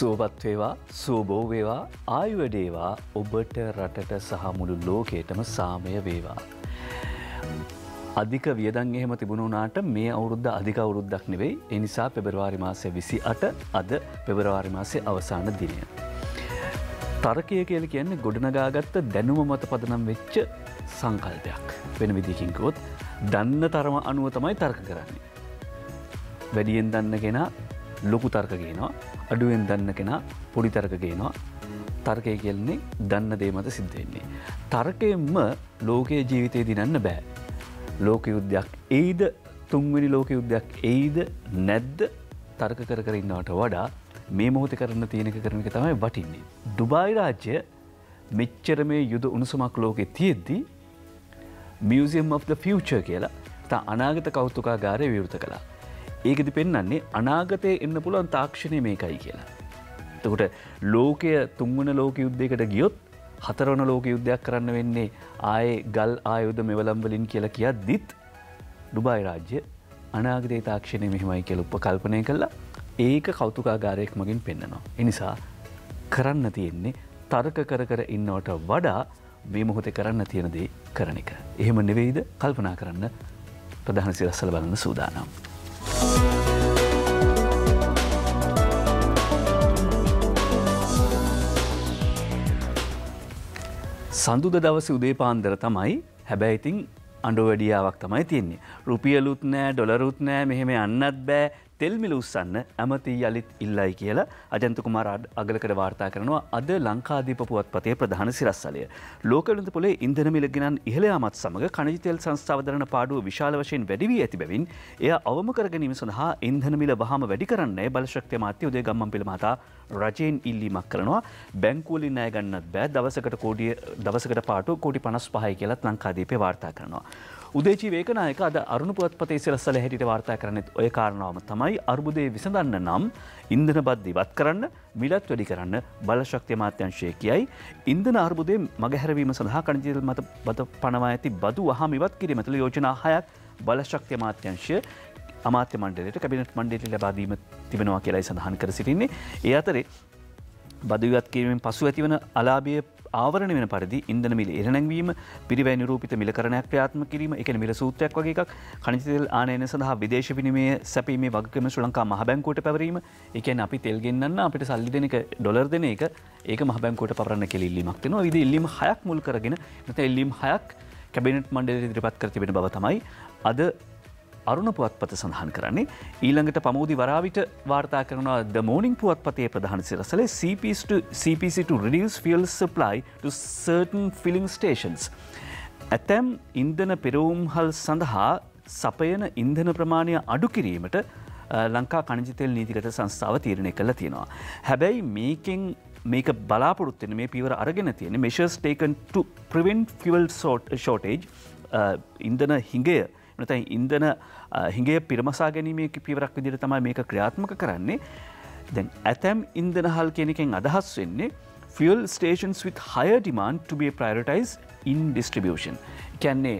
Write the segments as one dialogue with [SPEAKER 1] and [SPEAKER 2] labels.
[SPEAKER 1] සුවපත් වේවා සූබෝ වේවා ආයුවඩේවා ඔබට රටට සහ මුළු ලෝකයටම සාමය වේවා. අධික වියදන් එහෙම තිබුණුනාට මේ අවුරුද්ධ අධික අවුරුද්දක් නෙවෙයි එනිසා පෙබරවාරි මාසය විසි අට අද පෙබරවාරි මාසය අවසාන දිනය. තර්කය කියල කියන්නේ ගොඩනගාගත්ත දැනුම මත පදනම් වෙච්ච සංකල්පයක් වෙන විදිකින්කොත් දන්න තරම අනුව තමයි තර්ක කරන්නේ. වැඩියෙන් දන්න කෙන ලොකු තර්කගේනවා අඩුවෙන් දන්න කෙන පොඩි තර්කගේනවා තර්කය කියල්න්නේ දන්න දේමත සිද්ධවෙන්නේ. තර්කයෙන්ම ලෝකයේ ජීවිතය දිනන්න බෑ. ලෝක යුද්ධයක් එයිද තුන්වැනි ලෝක යුද්ධයක් එයිද නැද්ද තර්ක කර කරන්නවට වඩා මේ මොහොත කරන්න තියෙනක කරනක තමයි වටින්නේ. ඩුබායි රාජ්‍ය මෙච්චර මේ යුද උණුසුමක් ලෝකෙ තියෙද්දී මියසිම් of the ෆියචර් කියලා තා අනාගත කෞතුකා ගාරය විවෘත කලා. ඒකෙදි පෙන්න්නන්නේ අනාගතය එන්න පුළුවන් තාක්ෂණය මේකයි කියලා. තකොට ලෝකය තුන්වන ලෝක යුද්ධයකට ගියොත් හතරවන ලෝක යුද්ධයක් කරන්න වෙන්නේ ආය ගල් ආයුද මෙවලම්වලින් කියලා කියක් දිත් ඩුබයි රාජ්‍ය අනාගතේ තාක්ෂණය මෙහෙමයි කියල උප කල්පනය කල්ලා ඒක කෞතුකාගාරයෙක් මගින් පෙන්න්නනවා. එනිසා කරන්න තියෙන්නේ තර්ක කර කර ඉන්නවට වඩා මේ මොහොතේ කරන්න තියෙනදේ කරන එක. එහෙම නෙවෙයිද කල්පනා කරන්න ප්‍රධාන සිරස්සල බලන්න සූදානම්. සඳුද දවස උදේ පාන්දර තමයි හැබැයිඉතින් අඩු වැඩියාවක් තමයි තියන්නේ. රුපියලුත් නෑ ඩොලරුත් නෑ මෙහෙම අන්නත් බෑ තෙල්මිල උත්සන්න ඇමති යළිත් ඉල්ලයි කියලා අජන්තකුමාර අගලකට වාර්තා කරනවා අද ලංකාදීප පුවත් පතේ ප්‍රධාන සිරස්සලය. ලෝකලඳ පොලේ ඉන්දනමිලගෙනන් ඉහළයාමත් සමඟ කණජිතෙල් සංස්ථාවදරන පාඩුව විශාල වශයෙන් වැඩිවී ඇති බැවින් එය අවම කරගැනීම සඳහා ඉන්දනමිල වහම වැඩි කරන්නේ බලශක්්‍ය මාත්‍ය උදේ ගම්ම පිළමතා රජයෙන් ඉල්ලීමක් කරනවා බැංකූලි නෑ ගන්නත් බෑ දවසකට කෝඩිය දවසකට පාටු කෝටි පනස් පහයි කියලත් ලංකාදීපය වාර්තා කරනවා. උදේචි වේකනායක අද අරුණු පුවත්පතේ සිරස්සල හැටිට වාර්තා කරනෙත් ඔය කාරණාවම තමයි අර්බුදය විසඳන්න නම් ඉන්දන බද්ධ ඉවත් කරන්න මිලත් වැඩි කරන්න බලශක්ති මාත්‍යංශය කියයි. ඉන්දන අර්බුදය මගහැරවීම සඳහා කණජිල් මත බද පනවා ඇති බදු වහම ඉවත් කිරීමතුළ යෝජනා හයක් බලශක්ති මාත්‍යංශය අමාත්‍ය මණ්ඩලට කැබිනට මණ්ඩලට ලබාදීම තිබෙනවා කියලායි සඳහන් කර සිටින්නේ. ඒ අතරේ බදවිවත් කිරීමෙන් පසු ඇතිවන අලාබිය ආවරණ වෙන පරිදි ඉන්දන මිල එරනැංවීම පිරිවැ නිරූපිත මිලකරණයක් ක්‍රියාත්ම කිරීම එක මිල සූත්‍රයක් වගේ එකක්. කනිතෙල් ආනයන සඳහා විදේශ විනිමේ සැපීමේ වගකම ශ්‍ර ලංකා මහබැංකෝට පැවරීම. එකන් අපි තෙල්ගෙන්න්න අපිට සල්ලි දෙනක ඩොලර් දෙන එක ඒක මහබැංකෝට පරන්න කෙල්ලීමක් වෙනවා විදි ඉල්ලීම හයක් මුල් කරගෙන නත එල්ලීම් හයක් කැබිනට් මණ්ඩල ඉදිරිපත් කර තිබෙන බව තමයි අද අරුණ පුවත්පත සඳහන් කරන්නේ ඊළඟට පමෝදි වරාවිට වාර්තා කරනවා ද මෝනිින් පුවත්පතේ ප්‍රධාන සිරසලේ CPC to reduce fuel supply to certain filling stations. ඇතැම් ඉන්දන පෙරවුම්හල් සඳහා සපයන ඉන්ධන ප්‍රමාණය අඩු කිරීමට ලංකා කණජිතෙල් නීතිගත සංස්ථාව තීරණය කළ තියෙනවා. හැබැයි මේකෙන් මේක බලාපොරොත්වෙන මේ පිවර අරගෙන තියෙන measures ටේකන් to prevent fuel shortage ඉන්දන හිඟය නතයි ඉන්දන හිගේ පිරමසා ගැනීමේ පිවරක් විදිර තමයි මේක ක්‍රියාත්මක කරන්නේ දැන් ඇතැම් ඉන්දනහල් කෙනෙකෙන් අදහස් වෙන්නේ fuel stations with higher demand to be prioritized in distribution. කැන්නේ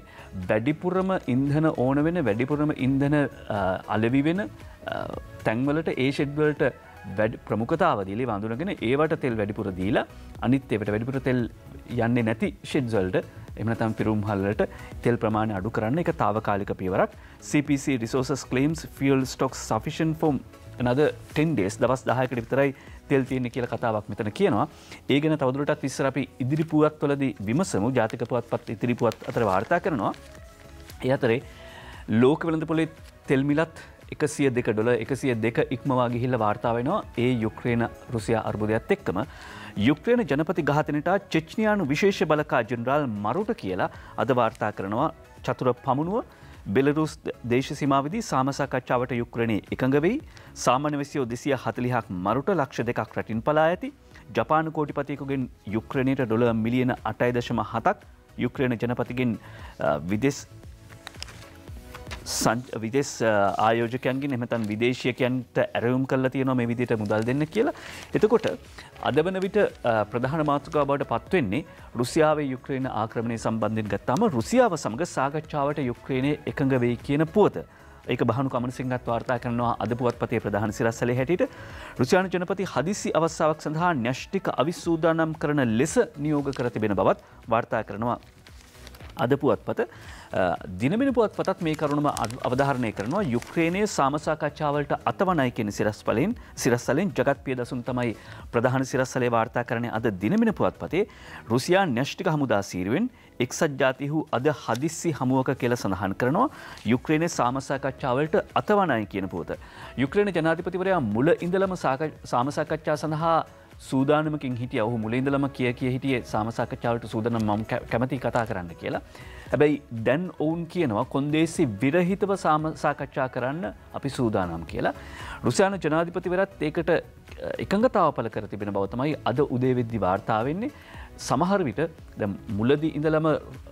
[SPEAKER 1] වැඩිපුරම ඉන්ධන ඕන වෙන වැඩිපුරම ඉන්ධන අලවි වෙන තැන්වලට ඒ ෂෙඩ්වලට වැඩ ප්‍රමුකතාවදීලේ වඳුනගෙන ඒවට තෙල් වැඩිපුර දීලා අනිත් එවට වැඩිපුර තෙල් යන්නේ නැති ෂෙඩ්සල්ට එමනතම් පිරුම් හල්ලට තෙල් ප්‍රමාණ අඩු කරන්න එක තාවකාලික පියවරක්. CPC රිසෝසස් කලම්ස් ෆියල් ස්ටොක් සෆිෂන් ෆෝම් නද ටෙන්ඩේස් දවස් දහයකට විතරයි තෙල් තියෙන කියල කතාවක් මෙතන කියනවා. ඒගෙන තවදුරටත් විස්සර අපි ඉදිරිපුුවත් වලද විමසමු. ජාතික පුවත් පත් ඉදිරිපුවත් අතර වාර්තා කරනවා. ඒ අතරේ ලෝක වෙළඳ පොලේ තෙල්මිලත් එකසිය දෙක ඩොල එකසිය දෙක ඉක්මවා ගිහිල්ල වාර්තා වෙනවා. ඒ යුක්්‍රේන රුසියා අර්බුදයක් එක්කම. යුක්්‍රේන ජනපති ගාතනට චෙච්්නයානු විශේෂ බලකා ජනරාල් මරුට කියලා අද වාර්තා කරනවා. චතුර පමුණුව බෙලරුස් දේශ සිමාවිදි සාමසාකච්ඡාවට යුක්්‍රණය එකඟ වෙයි. සාමන වෙසියෝ දෙසිය හතලිහක් මරුට ලක්ෂ දෙකක් රටින් පලා ඇති. ජපාන කෝටිපතියකුගෙන් යුක්්‍රණයට ඩොල මිලියන අටයි දශම හතක් යුක්්‍රේණ ජනපතිගෙන් විදෙස් විදෙස් ආයෝජකයන්ගේ එමතන් විදේශයකයන්ට ඇරවුම් කල තියන මේ විදිට මුදල් දෙන්න කියලා. එතකොට අද වන විට ප්‍රධාන මාතෘකා බවට පත්වෙන්නේ රුසියාවේ යුක්්‍රේණ ආක්‍රමණය සම්බන්ධින් ගත්තාම රුසියාව සමඟ සාකච්ඡාවට යුක්්‍රේණය එකඟ වෙයි කියන පුවත. ඒක බහනු කමනසිංහත් වාර්තා කරනවා අද පුවත්පතේ ප්‍රධාන සිරස්සල හැටියට රුසියානු ජනපති හදිසි අවස්ථාවක් සඳහා න්‍යෂ්ටික අවිස්සූදානම් කරන ලෙස නියෝග කර තිබෙන බවත් වාර්තා කරනවා අද පුවත්පත දිනමින පුවත් පතත් මේ කරුණම අවධාරණය කරනවා. යුක්්‍රේණය සාමසාකච්ඡාවලට අතවනයි කියෙන සිරස්පලින් සිරස්සලෙන් ජගත් පිය දසුන් තමයි ප්‍රධාන සිරස්සලේ වාර්තා කරන අද දිනමින පුවත් පතේ රුසියා න්‍යෂ්ටික හමුදා සීරුවෙන් එක්සත් ජාතිහු අද හදිස්සි හමුවක කියල සඳහන් කරනවා. යුක්්‍රේණය සාමසාකච්ඡාවලට අතවනයි කියන පුවත. යුක්්‍රේණ ජනාධිපතිවරයා මුල ඉඳලම සාමසාකච්ඡා සඳහා සූදානමකින් හිටිය ඔහු මුලින්දලම කිය කිය හිටියේ සාමසාකච්ඡාවට සූදන මම කැමති කතා කරන්න කියලා. හැබැයි දැන් ඔවුන් කියනවා කොන්දේසි විරහිතව සාමසාකච්ඡා කරන්න අපි සූදානම් කියලා. රුසියානු ජනාධිපතිවරත් ඒකට එකඟතාව පල කර තිබෙන බවතමයි අද උදේවෙද්දි වාර්තාාවවෙන්නේ සමහර විට මුලදි ඉඳලම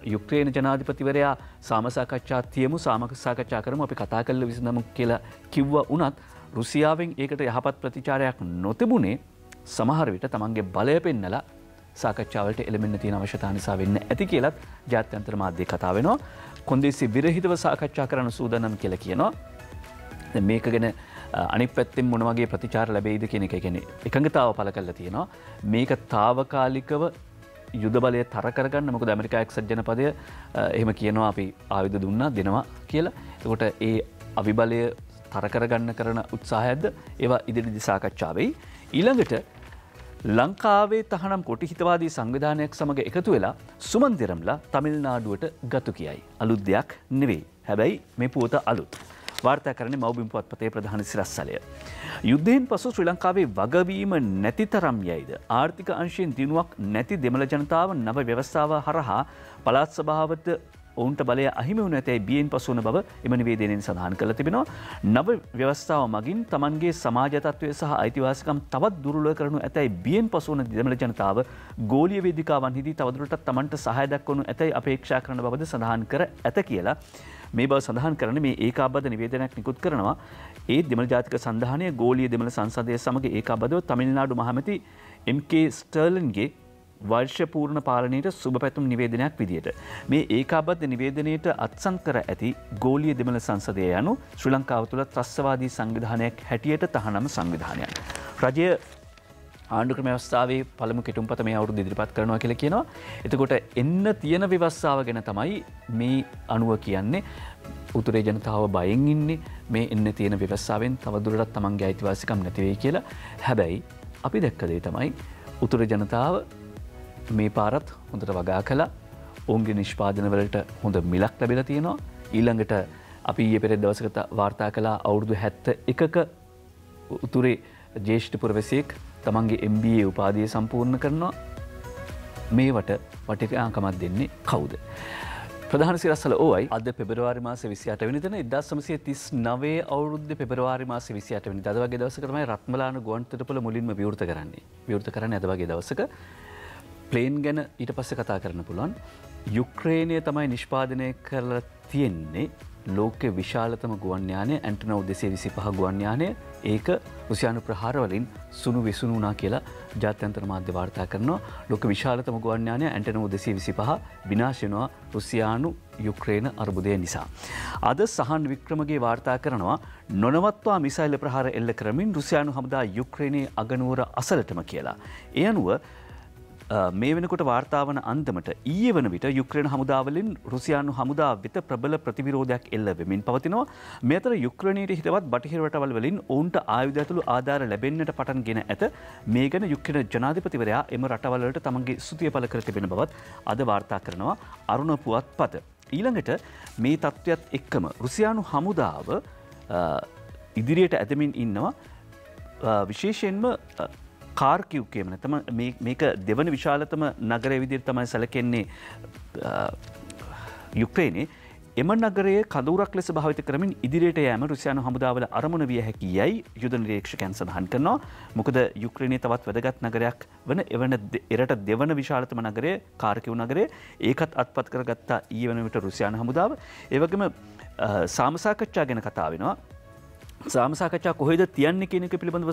[SPEAKER 1] යුක්්‍රේණ ජනාධිපතිවරයා සාමසාකච්ඡා තියමු සාමකසාකච්ඡා කරම අපි කතා කල්ල විසඳමු කියලා කිව්ව උනත් රුසියාවෙන් ඒකට යහපත් ප්‍රතිචාරයක් නොතිබුණේ සමහර විට තමන්ගේ බලය පෙන්නලා සාකච්ඡාවලට එළමෙන්න්න තියෙන අවශ්‍යතා නිසා වෙන්න ඇති කියලත් ජාත්‍යන්තර මාධ්‍ය කතා වෙනවා. කොන්දෙසි විරහිතව සාකච්ඡා කරන සූදනම් කියල කියනවා. මේක ගැන අනි පැත්තෙන් මොනවගේ ප්‍රතිචාර ලැබෙයිද කෙනෙ එක කෙනෙ එකඟතාව පල කල්ල තියෙනවා. මේක තාවකාලිකව යුද බලය තරකරගන්න මොක ඇමරිකා එක් සජ්ජන පදය එහෙම කියනවා අපි ආවිධ දුන්නා දෙනවා කියලා. එකොට ඒ අවිබලය තරකරගන්න කරන උත්සාහයද ඒවා ඉදිරි දිසාකච්ඡාවෙයි. ඊළඟට ලංකාවේ තහනම් කොටි හිතවාදී සංවිධානයක් සමඟ එකතු වෙලා සුමන්දිරම්ලා තමිල්නාඩුවට ගතු කියයි. අලුත් දෙයක් නෙවෙයි. හැබැයි මේ පුවත අලුත්. වාර්තා කරන මවබිම් පත්පතේ ප්‍රධාන සිරස්සලය. යුද්ධයෙන් පසු ශ්‍රී ලංකාවේ වගවීම නැති තරම් යයිද. ආර්ථික අංශයෙන් දිනුවක් නැති දෙමළ ජනතාව නව ව්‍යවස්ථාව හරහා පලාත් සභාවට ඔවුන්ට බලය අහිම වුණ ඇතැයි බියෙන් පසුවන බව එම නිවේදනයෙන් සඳහන් කළ තිබෙනවා. නව ව්‍යවස්ථාව මගින් තමන්ගේ සමාජතත්වය සහ අයිතිවාසිකම් තවත් දුරුල කරනු ඇතැයි බියෙන් පසුවන දෙමළ ජනතාව ගෝලිය වේදිකාවන් හිදී තවදුරටත් තමන්ට සහයදක්වනු ඇතැයි අපේක්ෂා කරන බවද සඳහන් කර ඇත කියලා. මේ බව සඳහන් කරන මේ ඒකාබද නිවේදනයක් නිකුත් කරනවා ඒ දෙමළ ජාතික සඳහනය ගෝලිය දෙමළ සංසදය සමඟ ඒකාබදව තමිල්නාඩු මහමති MK ස්ටර්ලන්ගේ වර්ෂපූර්ණ පාලනයට සුභ පැතුම් නිවේදනයක් විදියට. මේ ඒකාබද්ධ නිවේදනයට අත්සංකර ඇති ගෝලිය දෙමළ සංසදය යනු ශ්‍රී ලංකාව තුළ ත්‍රස්වාදී සංවිධානයක් හැටියට තහනම සංවිධානයක්. රජය ආණ්ඩුක්‍රම වස්ථාවේ පළමු කෙටුම්පත මේ අවුරු දිරිපත් කරනවා කියල කියනවා. එතකොට එන්න තියෙන විවස්සාාව ගැන තමයි මේ අනුව කියන්නේ උතුරේ ජනතාව බයෙන් ඉන්නේ මේ එන්න තියෙන විවස්සාාවෙන් තවදුරටත් තමන්ගේ අයිතිවාසිකම් නැතිවේ කියලා හැබැයි අපි දැක්කදේ තමයි උතුර ජනතාව මේ පාරත් හොඳට වගා කලා ඔවුන්ගේ නිෂ්පාදනවලට හොඳ මිලක් ලැබෙල තියෙනවා. ඊළඟට අපි ඒ පෙරෙ දවසකත වාර්තා කලා අවුරුදු හැත්ත එකක උතුරේ ජේෂ්ඨපුරවසයෙක් තමන්ගේ MBA උපාදිය සම්පූර්ණ කරනවා. මේවට වටිකාංකමත් දෙන්නේ කවුද. ප්‍රධාන සිරස්සල ඕයි අද පෙබරවාරි මාස විසියට වනිතන ඉදස් සමසය තිස් නවේ අවුද්ධ පෙබරවාරි මාස විසියට වනි දවගේ දවස කරමයි රත්මලාන ගුවන්තටපල මුලින්ම විවෘත කරන්නේ. විවෘත කරන්න ඇදවගේ දවසක. ප්ලේන් ගැන ඊට පස්ස කතා කරන්න පුළුවන් යුක්්‍රේණය තමයි නිෂ්පාදනය කරලා තියෙන්නේ ලෝක විශාලතම ගුවන්්‍යානය ඇන්ටනව් දෙසේ විසි පහ ගුවන්්‍යානය ඒක රුසියානු ප්‍රහාරවලින් සුණු විසුණුනා කියලා ජාත්‍යන්තර මාධ්‍ය වාර්තා කරනවා ලොක විශාලතම ගුවන්්‍යානය ඇන්ටනෝ දෙසේ විසි පහ විනාශනවා රුසියානු යුක්්‍රේණ අර්බුදය නිසා. අද සහන් වික්‍රමගේ වාර්තා කරනවා නොනවත්වා මිසයිල ප්‍රහාර එල්ල කරමින් රුසියානු හමදා යුක්්‍රේණයේ අගනුවර අසලටම කියලා. එය අනුව මේ වෙනකොට වාර්තාවන අන්දමට ඊය වන විට යුක්‍රණ හමුදාවලින් රුසියානු හමුදා වෙත ප්‍රබල ප්‍රතිවිරෝධයක් එල්ල වෙමින් පවතිනවා. මෙතර යුක්‍රණයට හිතවත් බටිහිරවටවල් වලින් ඔවුන්ට ආයුධ ඇතුළු ආධාර ලැබෙන්න්නට පටන් ගෙන ඇත. මේ ගැන යුක්‍රණ ජනාධිපතිවරයා එම රටවලට තමන්ගේ ස්තුතිය පල කර තිබෙන බවත් අද වාර්තා කරනවා අරුණ පුවත් පත. ඊළඟට මේ තත්ත්වයත් එක්කම රුසියානු හමුදාව ඉදිරියට ඇදමින් ඉන්නවා. විශේෂයෙන්ම කාර්කිව් කියමන තම මේක දෙවන විශාලතම නගර විදිර තමයි සැලකෙන්නේ යුක්්‍රේනේ එම නගරේ කදුරක් ලෙස භාවිත කරමින් ඉදිරියට යෑම රුසියානු හමුදාවල අරමුණ විය හැකි යයි යුද නිරේක්ෂකයන් සඳහන් කරනවා. මොකද යුක්්‍රණය තවත් වැදගත් නගරයක් වන එවන එරට දෙවන විශාලතම නගරේ කාර්කිව් නගරේ ඒකත් අත්පත් කරගත්තා ඒ වන විට රුසියාන හමුදාව. ඒවගේම සාමසාකච්ඡා ගැන කතා වෙනවා. සාමසාකච්ඡා කොහෙද තියන්න කෙනෙක පිළිබඳව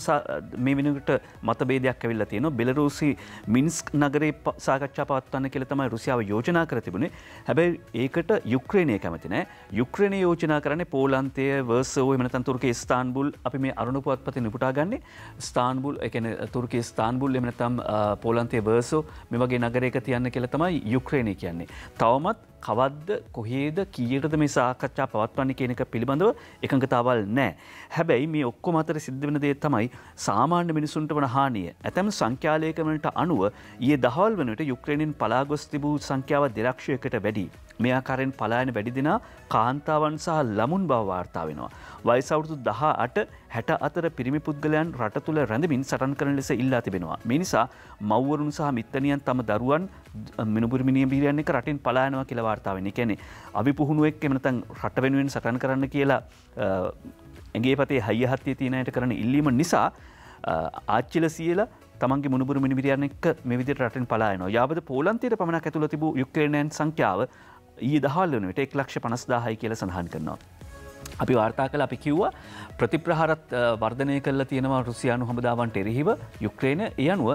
[SPEAKER 1] මේ වෙනකට මතබේදයක් ඇවිල්ල තියෙන බෙලරූසි මින්ස්ක් නගරේ සාකච්ඡා පවත්වන්න කියල තමයි රුසියාව යෝජනා කර තිබුණේ. හැබැයි ඒකට යුක්්‍රේණය කැමතිනෑ යුක්්‍රණය යෝජනා කරන පෝලන්තය වර්සෝ එමනතන් තුරක ස්ථාන්බුල් අපි මේ අරුණු පුවත්පති නිපුටා ගන්නේ. ස්ථාන්බුල් එකන තුරක ස්ථාන්බුල් එමනතම් පෝලන්තය වර්සෝ මේ වගේ නගරයක තියන්න කියල තමයි යුක්්‍රේණය කියන්නේ. තවමත් කවද්ද කොහේද කීයටද මේ සාකච්ඡා පවත්වන්නේ කියනක පිළිබඳව එකඟතාවල් නෑ. හැබැයි මේ ඔක්කො මතර සිද්ධ වෙන දේ තමයි සාමාන්‍ය මිනිසුන්ට වන හානිය. ඇතැම් සංඛ්‍යාලයකමට අනුව ඒ දහවල් වනට යුක්්‍රණින් පලාගොස් තිබූ සංඛ්‍යාව දෙරක්ෂයකට වැඩි. මෙයාකාරෙන් පලායන වැඩිදින කාන්තාවන් සහ ලමුන් බව වාර්තා වෙනවා. වයිසවුරුදු දහ අට හැට අතර පිරිමි පුද්ගලයන් රට තුළ රැඳමින් සටන් කරන ලෙස ඉල්ලා තිබෙනවා. මිනිසා මව්වරුන් සහ මිත්තනියන් තම දරුවන් මිනිපුරමිනිය බිරියන්න එක රටින් පලායනවා කියලා වාර්තාාවෙන කැනෙ අපි පුහුණුවෙක් එමනතන් රට වෙනුවෙන් සටන් කරන්න කියලා ඇගේ පතේ හයිහත්ය තියනයට කරන ඉල්ලීම නිසා ආච්චිල සියල තමන්ගේ මුණපුර මිනිිරියන්න එක් මෙවිදි රටෙන් පලායන යාබද පෝලන්තයට පමණ ඇතුළ තිබූ යුක්්‍රේණයන් සංඛ්‍යාව ඊ දහල් වනට එක් ලක්ෂ පනස්දාහයි කියල සඳහන් කරනවා. අපි වාර්තා කළ අපි කිව්වා ප්‍රතිප්‍රහරත් වර්ධනය කල්ල තියෙනවා රුසියානු හමදාවන්ට එරෙහිව යුක්්‍රේණ එ අනුව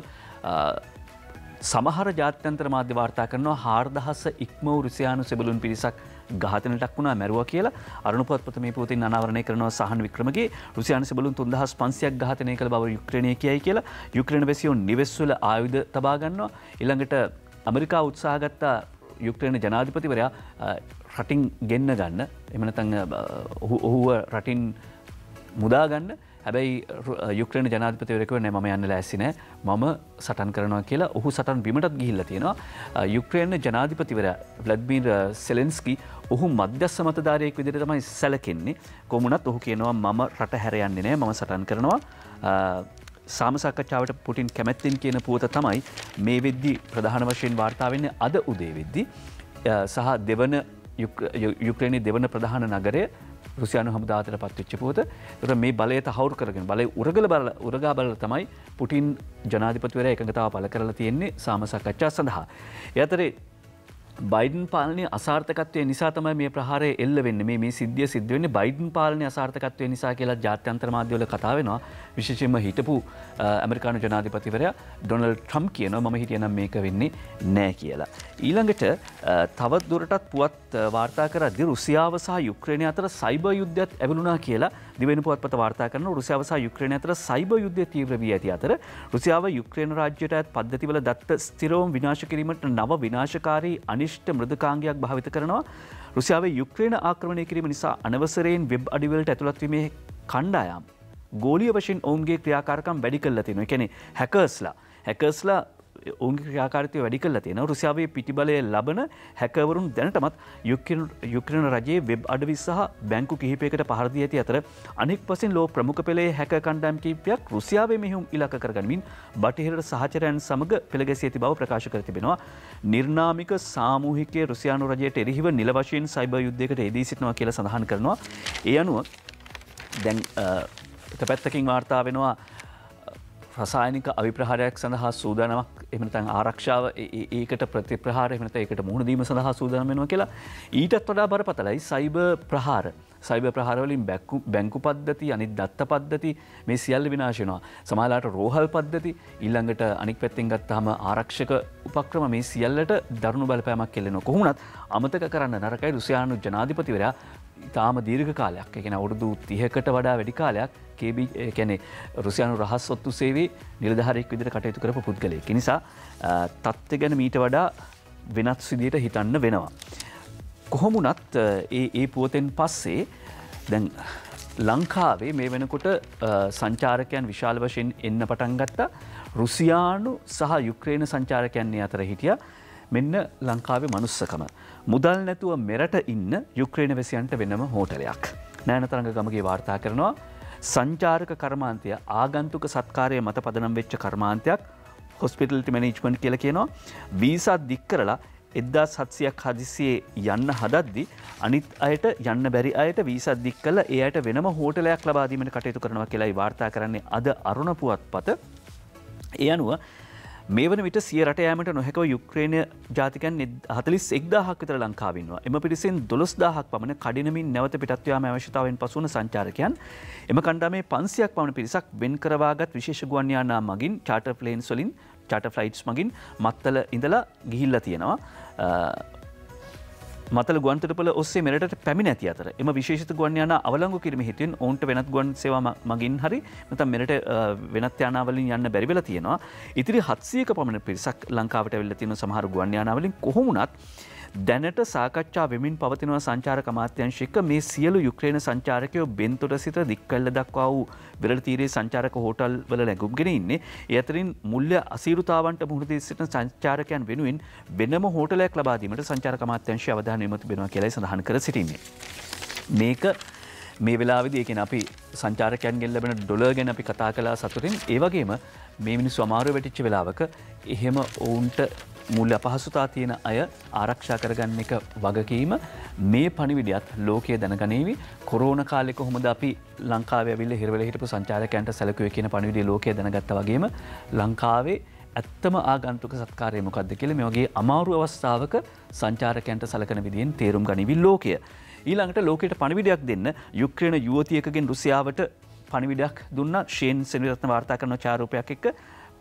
[SPEAKER 1] සමහර ජාත්‍යන්තර මාධ්‍ය වාර්තා කරනවා හාර්දහස ඉක්ම රුසියානු සෙබලුන් පිරිසක් ගාතනටක් වුණා මැරුව කියලා. අරුණුපත් මේ පූතින් අනාවරණය කරනවා සහන් වික්‍රමගේ. රුසියාන සබලුන් තුන්දහස් පන්සියක් ගාතනය කළ බව යුක්‍රණය කියයි කියලා. යුක්‍රණ වැසියෝන් නිවෙස්වල ආයුධ තබාගන්නවා ඉළඟට අමරිකා උත්සාහගත්තා යුක්්‍රණ ජනාධිපතිවරයා රටින් ගෙන්න්න ගන්න. එමනතං ඔහුව රටින් මුදාගන්න හැබැයි යුක්‍රණ ජනාධපතිවරකව නෑ ම යන්න ලැසිනෑ මම සටන් කරනවා කියලා ඔහු සටන් බිමටත් ගිහිල්ල තියෙනවා. යුක්‍රේන ජනාධිපතිවර වලඩ්මීර් සෙලෙන්ස්කි ඔහු මධ්‍යස්ස මතධාරයෙක් විදිර තමයි සැලකෙන්නේ. කොමුණත් ඔහු කියනවා මම රට හැරයන්නේ නෑ. මම සටන් කරනවා. සාමසාකච්ඡාවට පුටින් කැමැත්තින් කියන පුවත තමයි මේ වෙද්දි ප්‍රධාන වශයෙන් වාර්තාාවන්න අද උදේ වෙද්දි සහ දෙවන යුක්‍රේණි දෙවන ප්‍රධාන නගරය රුසියානු හමුදාතර පත්විච්ච පුවත තුර මේ බලය හවරු කරගෙන බලය උරගල බල උරගා බල තමයි පුටින් ජනාධිපතිවර එකඟතාව පල කරලා තියෙන්නේ සාමසකච්ඡා සඳහා. එයතරේ බයිඩන් පාලනය අසාර්ථකත්වය නිසා තමයි මේ ප්‍රහාරය එල්ල වෙන්න මේ සිද්ධිය සිද්ධවෙන්න බයිඩන් පාලනය අසාර්ථකත්වය නිසා කියලා ජාත්‍යන්තර මාධ්‍යවල කතාවෙනවා විශේෂෙන්ම හිටපු ඇමරිකානු ජනාධිපතිවරය ඩොනල් ට්‍රම් කියන ම හිටියනම් මේක වෙන්නේ නෑ කියලා. ඊළඟට තවත් දුරටත් පුවත් වාර්තා කරදදි රුසියාව සහ යුක්්‍රණය අතර සයිබ යුද්ධත් ඇවලුනා කියලා දිවෙන පුවත්පත වාර්තා කරන රුසියාව සහ යුක්්‍රණ අතර සයිබ යුද්ධ තීව්‍රවී ඇති අතර රුසියාව යුක්්‍රේණ රාජ්‍යයට ඇත් පද්ධතිවල දත්ත ස්තිරෝම් විනාශ කිරීමට නව විනාශකාරී අනිෂ්ට මෘදකාංගයක් භාවිත කරනවා. රුසියාව යුක්්‍රේණ ආක්‍රමණය කිරීම නිසා අනවසරයෙන් වෙබ් අඩිවලට ඇතුළත්වීමේ කණ්ඩායම් ගෝලිය වශයෙන් ඔවුන්ගේ ක්‍රියාකාරකම් වැඩි කල්ල තියෙන එකැනෙ හැකර්ස්ලා හැකර්ස්ලා ඔවුන්ගේ ක්‍රියාකාරිතය වැඩි කල්ල තියෙන රුසියාවේ පිටිබලය ලබන හැකවරුන් දැනටමත් යුක්‍රණ රජයේ වෙබ් අඩවි සහ බැංකු කිහිපයකට පහරදි ඇති අතර අනෙක් පසින් ලෝ ප්‍රමුඛ පෙළේ හැක කණ්ඩම් කීපයක් රුසියාවේ මෙහුම් ඉලක කරගනිමින් බටහිරට සහචරයන් සමඟ පෙළගැසි ඇති බව ප්‍රකාශ කර තිබෙනවා. නිර්නාමික සාමූහිකය රුසියානු රජයට එරහිව නිල වශයෙන් සයිබ යුද්ධයකට එදී සිටනවා කියලා සඳහන් කරනවා. ඒ අනුව දැන් පැත්තකින් වාර්තා වෙනවා රසායනික අවිප්‍රහාරයක් සඳහා සූදානමක් එමනතන් ආරක්ෂාව ඒකට ප්‍රතිප්‍රහාර එමනත ඒකට මුහුණදීම සඳහා සූදානමෙනවා කියලා ඊටත් වඩා බර පතලයි සයිබ ප්‍රහාර සයිබ ප්‍රහාරවලින් බැක්කු බැංකු පද්ධති අනි දත්ත පද්ධති මේ සියල්ල විනාශනවා. සමාලාට රෝහල් පද්ධති ඉල්ළඟට අනික් පැත්තිෙන් ගත්තාම ආරක්ෂක උපක්‍රම මේ සියල්ලට දරුණු බලපෑමක් කෙලෙන කොහොමනත් අමතක කරන්න නරකයි රුසියානු ජනාධිපතිවරයා ඉතාම දීර්ඝ කාලයක් එකෙන අවුරුදු තිහකට වඩා වැඩි කාලයක් කේබි කැනෙ රුසියානු රහස් ඔත්තු සේවේ නිලධහරෙක් විදිර කටයුතු කරපු පුද්ගලය නිසා තත්ත්ව ගැන මීට වඩා වෙනත් සිදියට හිතන්න වෙනවා. කොහොමුණත් ඒ ඒ පුවතෙන් පස්සේ දැන් ලංකාවේ මේ වෙනකොට සංචාරකයන් විශාල වශයෙන් එන්න පටන් ගත්තා රුසියානු සහ යුක්්‍රේණ සංචාරකයන්නේ අතර හිටිය මෙන්න ලංකාවේ මනුස්සකම. මුදල් නැතුව මෙරට ඉන්න යුක්්‍රේණ වැසියන්ට වෙනම හෝටලයක්. නෑනතරඟ ගමගේ වාර්තා කරනවා සංචාරක කර්මාන්තය ආගන්තුක සත්කාරය මත පදනම් වෙච්ච කර්මාන්තයක් හොස්පිටල්ට මැනිජ්මන්ට් කියල කියනවා වීසාත් දික් කරලා එද්දා සත්සයක් හදිසියේ යන්න හදද්දි අනිත් අයට යන්න බැරි අයට වීසත් දික් කල එයට වෙනම හෝටලයක් ලබාදීමට කටයුතු කරනවා කියලායි වාර්තා කරන්නේ අද අරුණපුවත් පත. ඒ අනුව මේ වන විට සිය රට ෑමට නොහැකව යුක්්‍රේණය ජාතිකන් හතලිස් එක්දාහක් විතර ලංකාවින්වා එම පිරිසෙන් දොස් දාහක් පමණ කඩිනමින් නැවත පිටත්වයාම අවශ්‍යතාවෙන් පසුන සංචාරකයන් එම කණ්ඩාමේ පන්සියක් පමණ පිරිසක් වෙන් කරවාගත් විශේෂ ගුවන්යානා මගින් චාට පලේන් සොලින් චාට ෆ්ලයිට්ස් මගින් මත්තල ඉඳලා ගිහිල්ල තියෙනවා. මතල ගුවන්තටපල ඔස්සේ මෙරට පැමිණ ඇති අතර එම විශේෂ ගුවන්යාන අවලංගු කිරීම හිතුවෙන් ඔවුන්ට වෙනත් ගුවන් සේවා මගින් හරි මත මෙරට වෙනත් යානාවලින් යන්න බැරිවෙල තියෙනවා. ඉතිරි හත්සියක පමණ පිරිසක් ලංකාවට වෙල්ල තියෙන සමහර ගුවන්යානාවලින් කොහොමුණත් දැනට සාකච්ඡා වෙමින් පවතිනව සංචාරක මාත්‍යංශික මේ සියලු යුක්්‍රේණ සංචාරකයෝ බෙන්තොට සිත දික්කල්ල දක්වා වූ වෙරල් තීරේ සංචාරක හෝටල් වල ලැගුම්ගෙන ඉන්නේ එතරින් මුල්ල අසීරුතාවන්ට මුහුණදී සිට සංචාරකයන් වෙනුවෙන් වෙනම හෝටලයක් ලබාදීමට සංචාරක මාත්‍යංශය අවධානයමතු බෙනවා කියලා සඳහන් කර සිටින්නේ. මේක මේ වෙලාවිදි එකෙන අපි සංචාරකයන් ගෙල්ලබෙන ඩොල ගැන අපි කතා කලා සතුරින් ඒවගේම මේ මිනිස්සු අමාරු වැටිච්ච වෙලාවක එහෙම ඔවුන්ට මුල්ල අපහසුතා තියෙන අය ආරක්ෂා කරගන්න එක වගකීම. මේ පනිවිඩියත් ලෝකයේ දැනගනීවි. කොරෝන කාලෙක හොමද අපි ලංකාව විල් හිරවල හිටපු සංචාරකයන්ට සැලකුව කියන පනිවිඩිය ලෝකය දැනගත්ත වගේම ලංකාවේ ඇත්තම ආගන්තුක සත්කාරය මොකක්ද කියල මේ වගේ අමාරු අවස්ථාවක සංචාරකයන්ට සලකන විදියෙන් තේරුම් ගනිවිල් ලෝකය. ඊළඟට ලෝකයට පණිවිඩයක් දෙන්න යුක්්‍රණ යුවතියකගෙන් රුසියාවට පණිවිඩක් දුන්න. ශයෙන් සෙනවිරත්න වාර්තා කරන චාරූපයක් එක්ක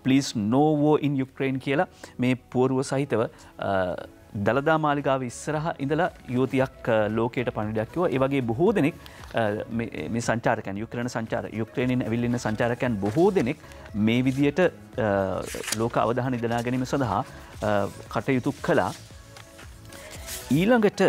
[SPEAKER 1] පලිස් නෝවෝ ඉන් යුක්්‍රේන් කියලා මේ පුවරුව සහිතව දළදා මාලිකාව ඉස්සරහ ඉඳලා යෝතියක් ලෝකයට පණිඩක්කව ඒවගේ බොහෝ දෙනෙක් මේ සංචාරකන් යුක්‍රණ සංචාර යුක්්‍රේණින් ඇවිල්ලන්න සංචාරකයන් බොහෝ දෙනෙක් මේ විදියට ලෝක අවධහන ඉදනා ගැනීම සඳහා කටයුතු කලා ඊළඟට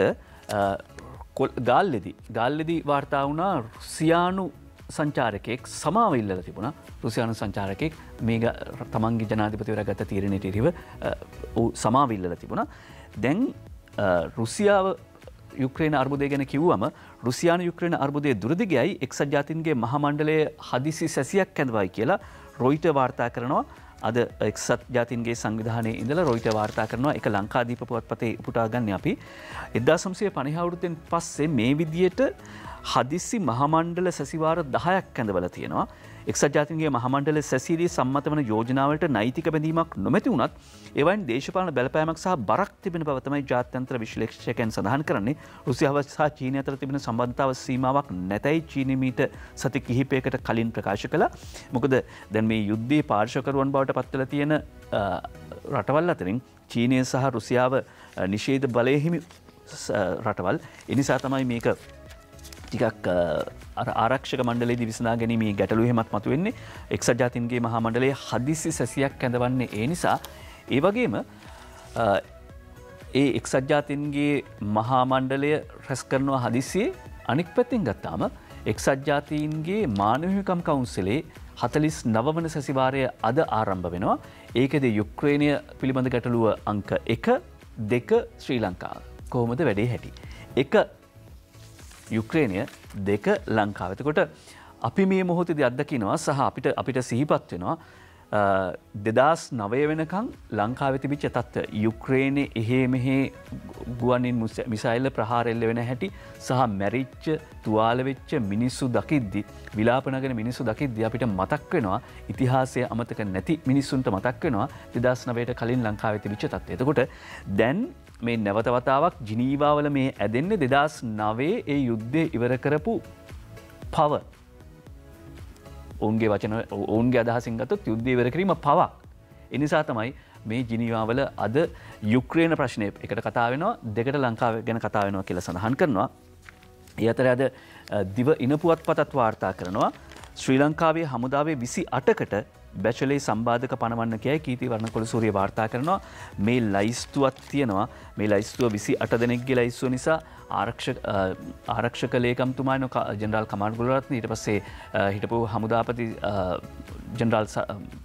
[SPEAKER 1] ගල්ලෙදි ගල්ලෙදි වාර්තා වුණා රුසියානු සංචාරකයෙක් සමාවඉල්ල තිබුණ. රුසියානු සංචාරකෙක් මේ තමන්ගේ ජනාධිපතිවර ගත තීරණයට එරිව සමාවිල්ල තිබුණ. දැන් රුසියාව යුක්‍රේන අර්බුදය ගැන කිව්වම රුසියාන යුක්‍රේන අර්බුදය දුරදිගයි එක්සත් ජාතින්ගේ මහමණ්ඩලය හදිසි සැසියක් කැඳවයි කියලා රොයිට වාර්තා කරනවා. අද එක්සත් ජාතින්ගේ සංවිධානය ඉඳල රොයිට වාර්තා කරනවා. එක ලංකාදීප පුවත් පතේ උපුටාගන්න අපි. එදදා සම්සය පනිහවුරුතෙන් පස්සේ මේ විදියට හදිස්සි මහමණ්ඩල සැසිවාර දහයක් ඇඳවල තියෙනවා. එක්සත් ජාතින්ගේ මහමණ්ඩල සැසිරී සම්මත වන යෝජනාවට නෛතික බැඳීමක් නොමැති වුණත් එවන් දේශපාන බැලපෑමක් සහ බරක් තිබෙන බවතමයි ජාත්‍යන්ත්‍ර විශ්ලේෂකයන් සඳහන් කරන්නේ. රුසියාව සහ චීනය අතර තිබෙන සම්බන්ධතාව සීමාවක් නැතැයි චීනමීට සති කිහිපයකට කලින් ප්‍රකාශ කළ. මොකද දැන් මේ යුද්ධයේ පාර්ශකරුවන් බවට පත්වල තියෙන රටවල් අතරින් චීනය සහ රුසියාව නිශේද බලයහිමි රටවල්. එනිසා තමයි මේක ටිකක් ආරක්ෂක මණ්ඩලේ දිවිසනා ගැනීමේ ගැටලු හෙමත් මතුවෙන්නේ. එක්සත් ජාතින්ගේ මහා මණ්ඩලේ හදිසි සැසියක් ඇඳවන්නේ ඒ නිසා. ඒ වගේම ඒ එක්සත් ජාතින්ගේ මහා මණ්ඩලය රැස් කරනවා හදිසියේ අනික් පැත්තිෙන් ගත්තාම එක්සත් ජාතීන්ගේ මානවහිකම් කවුන්සලේ හතලිස් නවවන සැසිවාරය අද ආරම්භ වෙනවා. ඒකද යුක්්‍රේණය පිළිබඳ ගැටලුව අංක එක දෙක ශ්‍රී ලංකා. කොහොමද වැඩේ හැටි. එක යුක්්‍රේණය දෙක ලංකාවතකොට අපි මේ මොහොතද අත්දකිනවා සහ අපිට අපිට සිහිපත් වෙනවා දෙදස් නවය වෙනකං ලංකාව තිබිච්ච තත්ව යුක්්‍රේණය එහෙ මෙහේ ගුවනින් මිසයිල්ල ප්‍රහාරෙල්ල වෙන හැටි සහ මැරිච්ච තුවාලවෙච්ච මිනිස්සු දකිද්දි විලාපනගෙන මිනිස්සු දකිද්ද අපිට මතක් වෙනවා ඉතිහාසය අමතක නැති මිනිස්සුන්ට මතක් වෙනවා දෙදස් නවයට කලින් ලංකාව තිබිච්ච තත්ව එතකොට දැන් මේ නැවතවතාවක් ජිනීවාවල මේ ඇදෙන්නේ දෙදස් නවේ ඒ යුද්ධය ඉවර කරපු පව ඔවන්ගේ වචන ඔවන්ගේ අදහසිංගතත් යුද්ධය ඉවර කිරීම පවක්. එනිසා තමයි මේ ජිනීවාවල අද යුක්්‍රේණ ප්‍රශ්නය එකට කතාවෙනවා දෙකට ලංකාව ගැන කතාවෙනවා කියල සඳහන් කරනවා. ඒ අතර අද දිව ඉනපුවත් පතත් වාර්තා කරනවා ශ්‍රී ලංකාවේ හමුදාවේ විසි අටකට බැචලේ සම්බාධක පනවන්න කියයි කීති වරණ කොළ සූරිය වාර්තා කරනවා. මේ ලයිස්තුවත් තියෙනවා. මේ ලයිස්තුව විසි අට දෙනෙක්ගේ ලයිස්ව නිසා ආරක්ෂක ලේකම්තුමාන ජනරල් කමාන්ගුලරත්න ඊට පස්සේ හිටපු හමුදාපති ජනරල්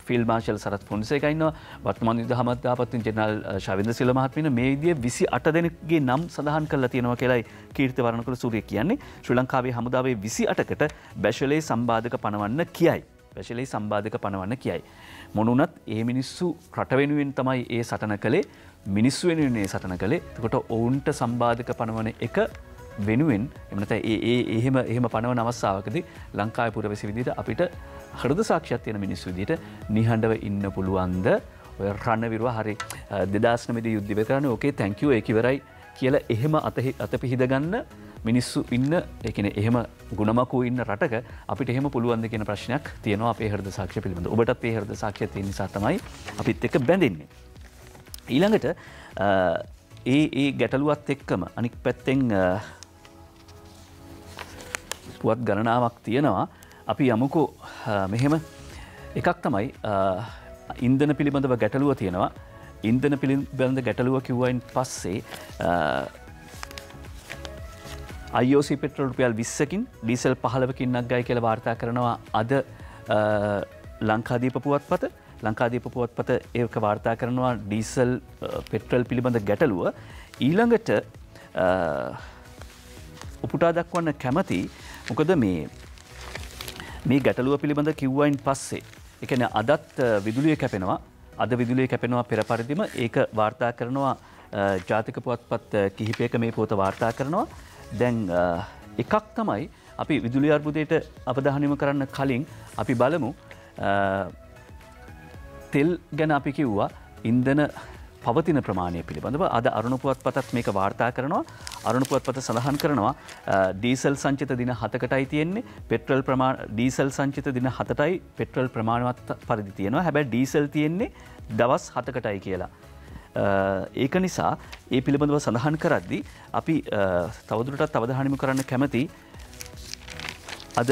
[SPEAKER 1] ෆිල් මාශල් සරත් පොන්සේකයින්න වත්මන් යුද හමත්තාපත්තින් ජනල් ශවිද සිල මහත්මින මේ විදිිය විසි අට දෙනෙක්ගේ නම් සඳහන් කල තියෙනවා කියලයි කීර්ත වරණකළ සූරිය කියන්නේ. ශ්‍රී ලංකාවේ හමුදාවේ විසි අටකට බැශලේ සම්බාධක පනවන්න කියයි. පැශලයි සම්බාධක පනවන්න කියයි. මොනුනත් ඒ මිනිස්සු රටවෙනුවෙන් තමයි ඒ සටන කළේ මිනිස්සු වෙනුවනේ සටන කළේ තකොට ඔවුන්ට සම්බාධක පනවන එක වෙනුවෙන් එමනත ඒ එහෙම එහෙම පනව නවස්සාාවකද ලංකාය පුරවැසි විදිට අපිට හරද සාක්ෂත් තියෙන මිනිස්සු විදිට නිහඬව ඉන්න පුළුවන්ද රන්න විරුව හරි දෙදස්නමද යුද්ධව කරන ඕකේ තැංකව එකවරයි කියලා එහෙම අතහි අත පිහිදගන්න මිනිස්සු ඉන්න එකන එහෙම ගුණමකු ඉන්න රටක අපිට එහෙම පුළුවන්ද කියෙන ප්‍රශ්නයක් තියෙනවා අපේ හරද සාක්ෂ පිළිබඳ ඔබටත් ඒ හරද සාක්ෂය තිය නිසා තමයි අපිත් එක බැඳෙන්නේ. ඊළඟට ඒ ඒ ගැටලුවත් එක්කම අනික් පැත්තෙන් පුවත් ගණනාවක් තියෙනවා. අපි යමුකු මෙහෙම එකක් තමයි ඉන්දන පිළිබඳව ගැටලුව තියෙනවා. ඉන්දන පිළිබඳ ගැටලුව කිව්වයින් පස්සේ අයෝසි පෙට්‍රල් රුපියල් විස්සකින් ඩීසල් පහලවකින්නක් ගයි කියල වාර්තා කරනවා. අද ලංකාදීප පුවත් පත ලංකාදීප පුවත් පත ඒක වාර්තා කරනවා ඩීසල් පෙට්‍රල් පිළිබඳ ගැටලුව. ඊළඟට උපුටා දක්වන්න කැමති මොකද මේ මේ ගැටලුව පිළිබඳ කිව්වයින් පස්සේ එකන අදත් විදුලිය කැපෙනවා. අද විදුලිය කැපෙනවා පෙර පරිදිම. ඒක වාර්තා කරනවා ජාතික පුවත්පත් කිහිපයක මේ පෝත වාර්තා කරනවා. දැන් එකක් තමයි අපි විදුලි අර්බුදයට අවධානම කරන්න කලින් අපි බලමු තෙල් ගැන අපි කිව්වා ඉන්දන පවතින ප්‍රමාණය පිළිබඳව. අද අරුණුපුවත් පතත් මේක වාර්තා කරනවා. අරුණුපුවත් පත සඳහන් කරනවා ඩීසල් සංචිත දින හතකටයි තියෙන්නේ. පෙට්‍රල් ප්‍රමාණ ඩීසල් සංචිත දින හතටයි පෙට්‍රල් ප්‍රමාණවත් පරිදි තියෙනවා. හැබැ ඩීසල් තියෙන්නේ දවස් හතකටයි කියලා. ඒක නිසා ඒ පිළිබඳව සඳහන් කරද්දි අපි තවදුරටත් අවධානම කරන්න කැමති අද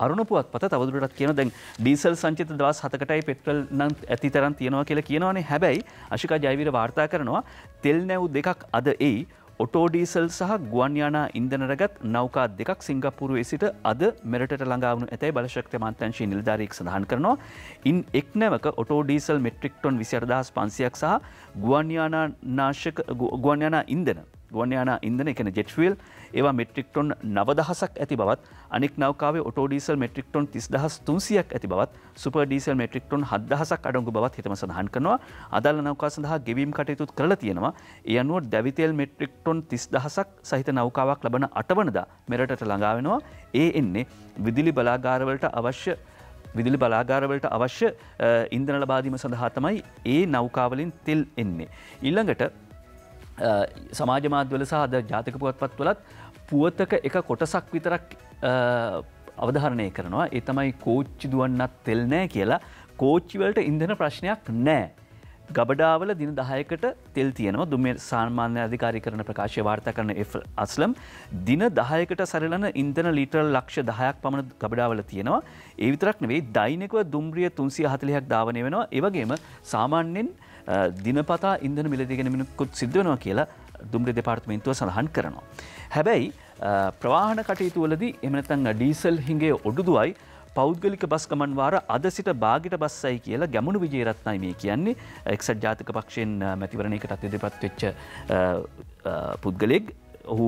[SPEAKER 1] අරුණපුවත් පත තවදුරටත් කියන දැන් ඩීසල් සංචිත දවස් හතකටයි පෙට්‍රල් නම් ඇති තරන් තියෙනවා කියලා කියනවානේ. හැබැයි අශිකා ජයවිර වාර්තා කරනවා තෙල් නැව් දෙකක් අද එයි ඔටෝඩීසල් සහ ගුවන්යානා ඉන්දනරගත් නෞකා දෙකක් සිංගපුරුවේ සිට අද මෙරට ළඟාවනු ඇතයි බලශක්ත මන්තංශී නිල්ධාරීක් සඳහන් කරනවා. ඉන් එක් නැවක ඔටෝඩීසල් මෙට්‍රික්ටොන් විසිරදහස් පන්සියක් සහ ගුවන්යානා නාශක ගුවන්යානා ඉන්දන ගුවන්යානා ඉන්දන එකන ජෙට්ෆිල් ඒවා මෙට්‍රික්ටොන් නවදහසක් ඇති බවත් අනෙක් නවකාවේ ඔටෝඩීසල් මෙට්‍රික්ටොන් තිස් දහස් තුන්සියක් ඇති බවත් සුපඩීසල් මෙට්‍රික්ටොන් හදහසක් අඩංගු බවත් හිතම සඳහන් කරනවා. අදල් නවකා සඳහා ගෙවීම් කටයුතුත් කරලා තියෙනවා. ඒ අනුව දැවිතෙල් මෙට්‍රික්ටොන් තිස් දහසක් සහිත නෞකාවක් ලබන අටවනදා මෙරටට ළඟාවෙනවා ඒ එන්නේ විදිලි බලාගාරවලට අවශ්‍ය විදිලි බලාගාරවලට අවශ්‍ය ඉන්දන ලබාදීම සඳහා තමයි ඒ නෞකාවලින් තෙල් එන්නේ. ඉල්ළඟට සමාජ මාධ්‍යවල සහද ජාතික පුවත්පත් වලත් පුවතක එක කොටසක් විතරක් අවධාරණය කරනවා. ඒ තමයි කෝච්චි දුවන්නත් තෙල් නෑ කියලා. කෝච්චිවලට ඉන්දන ප්‍රශ්නයක් නෑ. ගබඩාවල දින දහයකට තෙල් තියනවා. දුම සාමාන්‍ය අධිකාරි කරන ප්‍රකාශය වාර්තා කරන එ අස්ලම් දින දහයකට සරලන ඉන්දන ලිටරල් ලක්ෂ දහයක් පමණ ගබඩාවල තියෙනවා. ඒ විතරක් නෙවෙයි දෛනිකව දුම්රිය තුන්සිය හතලියක් ධාවනය වෙනවා. ඒවගේම සාමාන්‍යෙන් දිනපතා ඉන්දන මිලදිගෙනමිනකුත් සිද්ධවනවා කියලා දුම්රිය දෙපාර්තමේන්තුව සඳහන් කරනවා. හැබැයි ප්‍රවාහන කටයුතුවලදී එමනතන් ඩීසල් හිගේ ඔඩුදුවයි පෞද්ගලික බස් ගමන් වාර අද සිට බාගිට බස්සයි කියලා ගැමුණු විජේරත්නයි මේ කියන්නේ එක්සත් ජාතික පක්ෂයෙන් මැතිවරණයකට ඉදිරිපත් වෙච්ච පුද්ගලෙක් ඔහු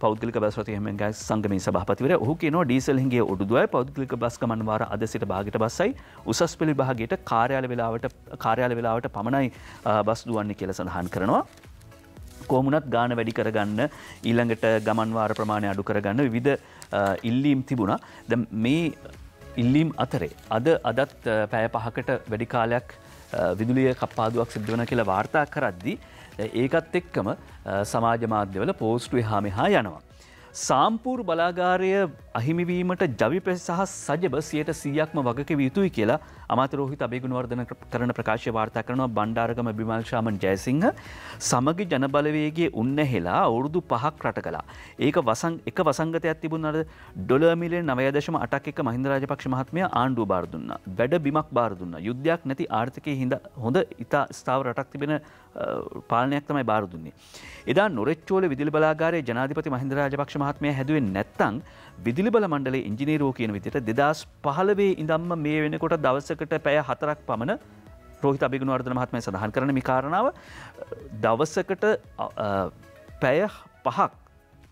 [SPEAKER 1] පෞද්ගලික බස්වති හම ගයි සංගමී සභහපතිවර ඔහු කියනෝ ඩීසල්හිගේ ඔඩුදුවයි පෞද්ගලික බස්කමන් වාර අද සිට භාගට බස්සයි උසස් පිළි භාගයට කාර්යාල වෙලාවට කාර්යාල වෙලාවට පමණයි බස් දුවන්නේ කියල සඳහන් කරනවා. කෝමුණත් ගාන වැඩි කරගන්න ඊළඟට ගමන්වාර ප්‍රමාණය අඩු කරගන්න විධ ඉල්ලීම් තිබුණා ද මේ ඉල්ලීම් අතරේ අද අදත් පැය පහකට වැඩි කාලයක් විදුලිය කප්පාදුවක් සිද්ධවන කියලා වාර්තා කරද්දි ඒකත් එක්කම සමාජ මාධ්‍යවල පෝස්ටුව හා මෙහා යනවා. සාම්පූර් බලාගාරය අහිමිවීමට ජවිප සහ සජබ සියයට සියයක්ම වගක යුතුයි කියලා අමතරෝහිත අභිගුණවර්ධන කරන ප්‍රකාශය වාර්තා කරනවා බණ්ඩාරගම බිමල්ශාමන් ජයසිංහ සමගි ජනබලවේගේ උන්නහෙලා අවුරුදු පහක් රට කලා. ඒක වසං එක වසංගතයක් තිබුණට ඩොලමිලෙන් නවයදශම අටක් එක මහින්ද රාජපක්ෂ මහත්මය ආණ්ඩුව බාරදුන්න. වැඩ බිමක් බාරදුන්න. යුද්ධයක් නැති ආර්ථකය හිද හොඳ ඉතා ස්ථාව රටක් තිබෙන පාලනයක් තමයි බාරදුන්නේ. එදා නොරෙච්චෝල විදිලි බලාගාරය ජනාධිපති මහින්ද රාජපක්ෂ මහත්මය හැදුවෙන් නැත්තං විදිලි බල මණ්ඩලේ ඉංජිනීරෝ කියන විදිට දෙදස් පහලවේ ඉඳම්ම මේ වෙනකොට දවසකට පැය හතරක් පමණ රෝහිත අභිගුණ වර්ධන මහත්මය සඳහන් කරන මිකාරණාව දවසකට පැය පහක්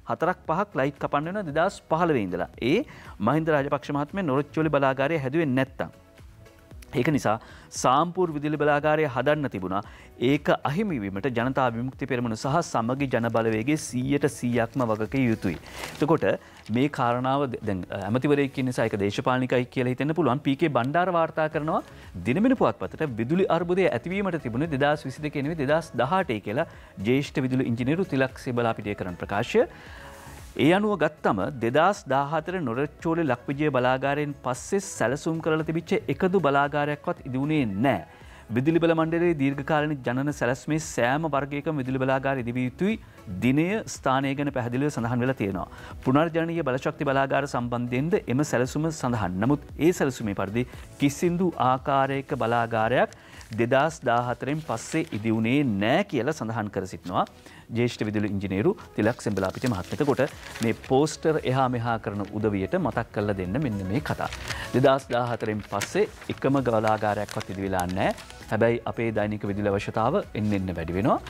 [SPEAKER 1] හතරක් පහක් ලයිට් කපන්නන දෙදස් පහලවේ ඉඳලා ඒ මහින්ද රාජපක්ෂ මහත්මය නොරච්චොලි බලාගාරය හැදුවෙන් නැත්තම්. ඒක නිසා සාම්පූර් විදිලි බලාගාරය හදන්න තිබුණා. ඒක අහිමිවීමට ජනතා විමුක්ති පෙරමුණ සහ සමගි ජනබලවේගේ සීයට සීයක්ම වගක යුතුයි. එතකොට මේ කාරණාව ඇමතිවරයක නිසා එක දේශපාලිකයි කියල හිතන්න පුළුවන්. පිකේ බණ්ඩාර වාර්තා කරනවා දිනමින පුවත්පතට විදුලි අර්බුදය ඇතිවීමට තිබුණ දෙදස් විසිද කෙනෙව දෙදස් දහටේ කියලා ජේෂ්ඨ විදුලි ඉංජිනරු තිලක් සෙබලාපිටිය කරන ප්‍රකාශය. ඒ අනුව ගත්තම දෙදස් දාහතර නොරච්චෝල ලක්විජය බලාගාරයෙන් පස්සේ සැලසුම් කරල තිබිච්ච එකදු බලාගාරයක්වත් ඉදිවුණේ නෑ. විදිලි බල මණ්ඩලේ දීර්ඝකාලන ජන සැලස්මේ සෑම වර්ගයක විදිලි බලාගාර ඉදිවිය යුතුයි දිනය ස්ථානය ගැන පැහදිලිව සඳහන් වෙලා තියෙනවා. පුනර්ජනය බලශක්ති බලාගාර සම්බන්ධයෙන්ද එම සැලසුම සඳහන් නමුත් ඒ සැලසුමේ පරිදි කිසිදු ආකාරයක බලාගාරයක් දෙදස් දාහතරෙන් පස්සේ ඉදිවුණේ නෑ කියල සඳහන් කර සිටනවා. ජේෂ්ඨ විදුලි ඉංජිනේරු තිලක් සෙම්බලාපිට මහත්මතකොට මේ පෝස්ටර් එහා මෙහා කරන උදවියට මතක් කල්ල දෙන්න මෙන්න මේ කතා. දෙදස් දාහතරෙන් පස්සේ එකම ගවලාගාරයක්වත් ඉදිවෙලා නෑ හැබැයි අපේ දෛනික විදිල වශතාව එන්න එන්න වැඩි වෙනවා.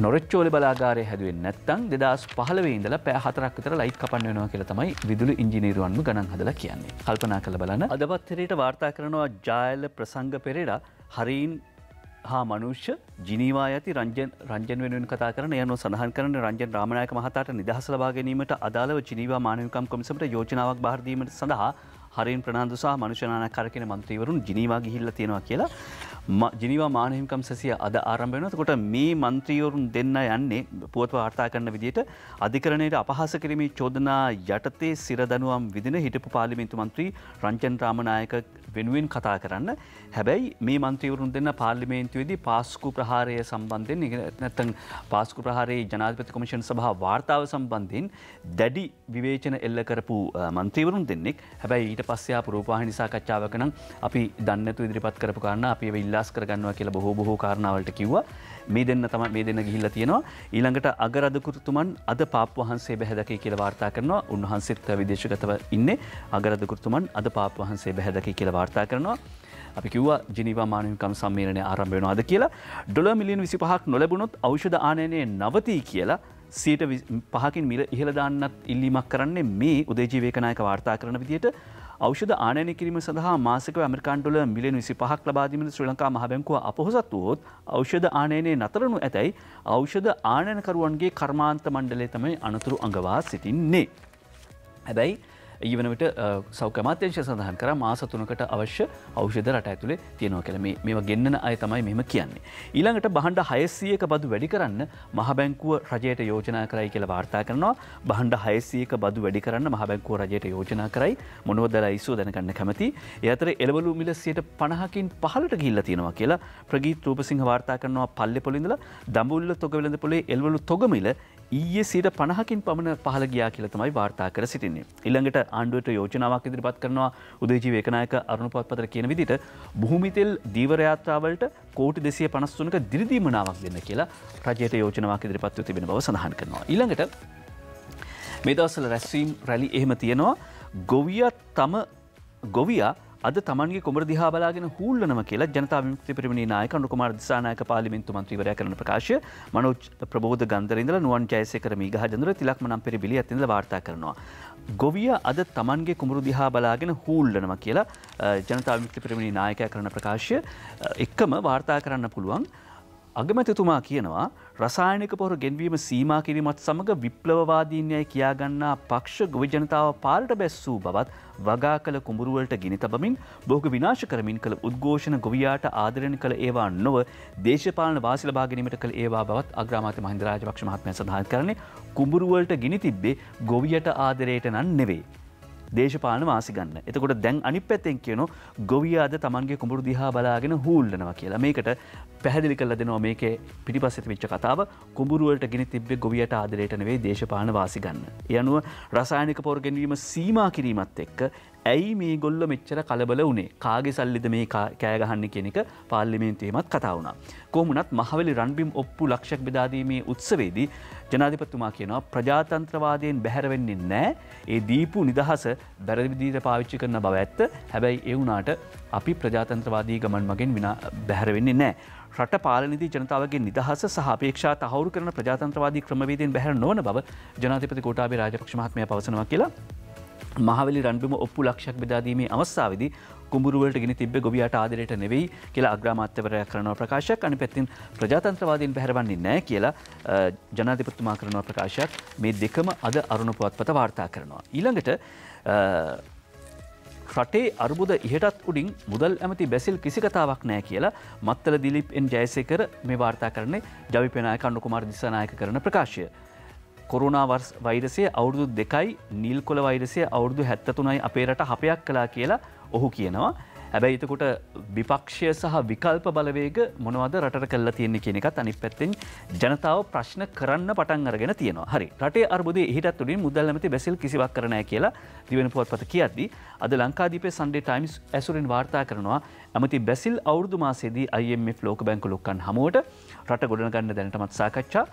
[SPEAKER 1] නොරච්චෝල බලාගාරය හැදුවෙන් නැත්තං දෙදස් පහලවේඉදල පැහතරක් විතර ලයිට් කපන්න වෙනවා කියල තමයි විදුලි ඉංජිනීරුවන්ම ගණන් හදලා කියන්නේ. කල්පනා කළ බලන්න. අදපත්තරයට වාර්තා කරනවා ජායල ප්‍රසංග පෙරේඩ හරීන් හා මනුෂ්‍ය ජිනීවා ඇති රංජන් රංජන් වෙනුවෙන් කතා කරන. යනු සඳහන් කරන රංජන් රාමණයක මහතාට නිදහස් ලබා ගැනීමට අදාළව ජිනීවා මානවිකම් කොමිසමට යෝජනාවක් බාරදීමට සඳහා හරින් ප්‍රනාන්දුසා මනුෂනාන කරකෙන මන්ත්‍රීවරුන් ජිනීවා ගිහිල්ල තියෙනවා කියලා ජිනිවා මානහිම්කම් සැසිය අද ආරම්භයනත කොට මේ මන්ත්‍රියවරුන් දෙන්න යන්නේ පුවත්ව වාර්තා කරන විදිට අධිකරණයට අපහස කිරීමේ චෝදනා යටතේ සිරදනුවම් විදින හිටපු පාලිමින්තු මන්ත්‍රී රංචන් රාමනායක වෙනුවෙන් කතා කරන්න. හැබැයි මේ මන්ත්‍රීවරුන් දෙන්න පාර්ලිමේන්තුවේදී පාස්කු ප්‍රහාරය සම්බන්ධයෙන් නැත්තන් පාස්කු ප්‍රහාරයේ ජනාධපති කොමිෂන් සභහ වාර්තාව සම්බන්ධයෙන් දැඩි විවේචන එල්ල කරපු මන්ත්‍රීවරුන් දෙන්නෙක්. හැබැයි ඊට පස්සයා පුරූපාහ නිසා කච්චාවකනම් අපි දන්නතු ඉදිරිපත් කරපු කාරන්න අපි ඉල්ලාස් කරගන්නවා කියලා බොහෝ බොහෝ කාරණාවලට කිව්වා. මේ දෙන්න තම මේ දෙන්න ගිහිල්ල තියෙනවා. ඊළඟට අගරදකුරතුමන් අද පාප වහන්සේ බැහැදකයි කියල වාර්තා කරනවා. උන්වහන්සේත් විදේශගතව ඉන්න. අගරදකුරතුමන් අද පාප වහන්සේ බැහැදකයි කියල වාර්තා කරනවා. අපි කිව්වා ජිනිවා මානවිකම් සම්මේරණය ආරම්භයනවාද කියලා. ඩොල මිලියන් විසි පහක් නොලැබුණොත් ෞෂධ ආනයනය නවතී කියලා සීට පහකින් මිල ඉහළදාන්නත් ඉල්ලීමක් කරන්නේ මේ උදේජීවේකනායක වාර්තා කරන විදියට ෞෂධ ආනයන කිරීම සඳහා මාසක ඇමරිකාන්ඩුල මිලියන විසි පහක් ලබාදීමට ශ්‍රී ලංකා මහබැංකුව අපහොසත් වුවොත් ෞෂධ ආනයනයේ නතරනු ඇතැයි ෞෂධ ආනයනකරුවන්ගේ කර්මාන්ත මණ්ඩලේ තමයි අනතුරු අඟවා සිටින්නේ. හැබැයි ඒ වනට සෞකමාත්‍යංශ සඳහන් කර මාස තුනකට අවශ්‍ය අවෂධ රට ඇතුළේ තියෙනවා කළ මේ මෙම ගෙන්න්න අය තමයි මෙම කියන්නේ. ඊළඟට බහන්ඩ හයසියක බදු වැඩි කරන්න මහබැංකුව රජයට යෝජනා කරයි කියල වාර්තා කරනවා. බහන්ඩ හයසියක බදු වැඩි කරන්න මහබැංකුව රජයට යෝජනා කරයි. මොනවදල ඉස්සෝ දැනගන්න කැමති? එතර එලවලු මිලසියට පණහකින් පහලට ගිල්ල තියෙනවා කියලා ප්‍රගීත් රූපසිංහ වාර්තා කරනවා පල්ලෙ පොලිඳල දඹුල්ල තොගවෙලඳ පොලේ එල්වලු තොගමිල ඊයේ සීට පණහකින් පමණ පහල ගියා කියල තමයි වාර්තා කර සිටින්නේ. ඉල්ළඟට ආණ්ඩුවට යෝජනාවක් ඉදිරිපත් කරනවා උදේජී වේකනායක අරුණුපත්පතර කියන විදිට බොහමිතෙල් දීවරයාත්‍රාවලට කෝටි දෙසිය පනස්තුනක දිරිදීමනාවක් දෙන්න කියලා රජයට යෝජනාවක් ඉදිරිපත්ව තිබෙන බව සඳහන් කරනවා. ඊළඟට මේ දවසල රැස්වීම් රැලි එහෙම තියෙනවා ගොවිය තම ගොවියා අද තමන්ගේ කොමර දිහා බලාගෙන හූල්ලනම කියලා ජනතා විමුක්ති පිරිමිණි නායක අනුකුමාර දිසානායක පාර්ලිමේන්තු මන්ත්‍රීවරයා කරන ප්‍රකාශය. මනෝජ් ප්‍රබෝධ ගන්දරින්දල නුවන් ජයසේකර මීගහ ජනර තිලක්ම නම් පෙරබිලි ඇතින්දල වාර්තා කරනවා. ගොවිය අද තමන්ගේ කුමරු දිහා බලාගෙන හූල්ලනම කියලා ජනතා විමුක්ති පිරිමිණි නායකය කරන ප්‍රකාශය. එක්කම වාර්තා කරන්න පුළුවන්. අගමැතිතුමා කියනවා රසායනික පොර ගෙන්වීම සීමා කිරීමත් සමඟ විප්ලවවාදීන්යයි කියාගන්නා පක්ෂ ගොවිජනතාව පාලට බැස්සූ බවත් වගා කළ කුඹරුවලට ගිනි තබමින් බෝග විනාශ කරමින් කළ උද්ඝෝෂණ ගොවියාට ආදරණ කළ ඒවා නොව දේශපාලන වාසිල භාගනීමට කළ ඒවා බවත් අග්‍රාමාත මහින්දරාජපක්ෂ මහත්මය සඳහන් කරන්නේ කුඹරුවලට ගිනි තිබ්බේ ගොවියට ආදරයට නන් නෙවෙයි. දේශපාලන වාසිගන්න එතකොට දැන් අනි පැත්තෙන් කියනො ගොවියාද තමන්ගේ කුඹුරු දිහා බලාගෙන හූල්ලනවා කියලා. මේකට පැහදිලි කල දෙනවා මේක පිටිපස්සෙත විච්ච කතාව. කුඹුරුවලට ගෙන තිබ්බේ ගොවියට ආදරයට නෙවේ දේශපාන වාසිගන්න. යනුව රසායනික පොර්ගැනීම සීමා කිරීමත් එක්ක ඇයි මේ ගොල්ල මෙච්චර කලබල වනේ කාගේ සල්ලිද මේ කෑගහන්න කෙනෙක පාර්ලිමේන්තීමත් කතා වුණා. කොමුණත් මහවලි රන්බිම් ඔප්පු ලක්ෂක් බෙදාදීමේ උත්සවේදී ජනාධිපත්තුමා කියනවා ප්‍රජාතන්ත්‍රවාදයෙන් බැහැරවෙන්නේ නෑ ඒ දීපු නිදහස බැරවිදිීට පාවිච්චි කරන බව ඇත්ත හැබැයි එවුනාට අපි ප්‍රජාතන්ත්‍රවාදී ගමන් මගෙන් විනා බැහැරවෙන්නේ නෑ. රට පාලනිති ජනතාවගේ නිදහස සහපේක්ෂා තහවුරු කරන ප්‍රජාතන්ත්‍රවාදී ක්‍රමවේදයෙන් බැහැර නොවන බව ජනාතිපති කෝටාබේ රාජපක්ෂ මහත්මය පවසනවා කියලා මහවලි රන්බිම ඔප්පු ලක්ෂක් බෙදාදීමේ අවස්ථාවදි කුඹුරුවලට ගෙන තිබ ගොබියට ආදරයට නෙවෙයි කියලා අග්‍රමාත්‍යවරයක් කරනව ප්‍රකාශයක් අනි පැත්තින් ප්‍රජාතන්ත්‍රවාදීන් පැහරවන්නේ නෑ කියලා ජනාධිපත්තුමා කරනව ප්‍රකාශයක් මේ දෙකම අද අරුණ පුවත්පත වාර්තා කරනවා. ඊළඟට රටේ අර්බුද ඉහටත් උඩින් මුදල් ඇමති බැසිල් කිසි කතාවක් නෑ කියලා මත්තල දිලිප් එන් ජයසකර මේ වාර්තා කරන්නේ ජවිපනාය කණ්ඩු කුමාර දිසනායක කරන ප්‍රකාශය. කොරුණා වෛරසය අවුරුදු දෙකයි නිල් කොළ වෛරසය අවුරුදු හැත්තතුනයි අපේ රට හපයක් කලා කියලා ඔහු කියනවා. හැබැයි එතකොට විපක්ෂය සහ විකල්ප බලවේග මොනවද රට කල්ලා තියෙන්නේ කියන එකත් අනි පැත්තෙන් ජනතාව ප්‍රශ්න කරන්න පටන් අරගෙන තියෙනවා. හරි. රටේ අර්බුද හිටත් තුළින් මුදල් ඇමති බැසිල් කිසිවක් කරනය කියලා දිවෙන පුවත්පත කියද්දී අද ලංකාදීපේ සන්ඩේ ටයිම්ස් ඇසුරින් වාර්තා කරනවා. ඇමති බැසිල් අවුරදු මාසේදී IMF ලෝක බැංකු ලොක්කන් හමුවට රට ගොඩනගන්න දැනටමත් සාකච්ඡා.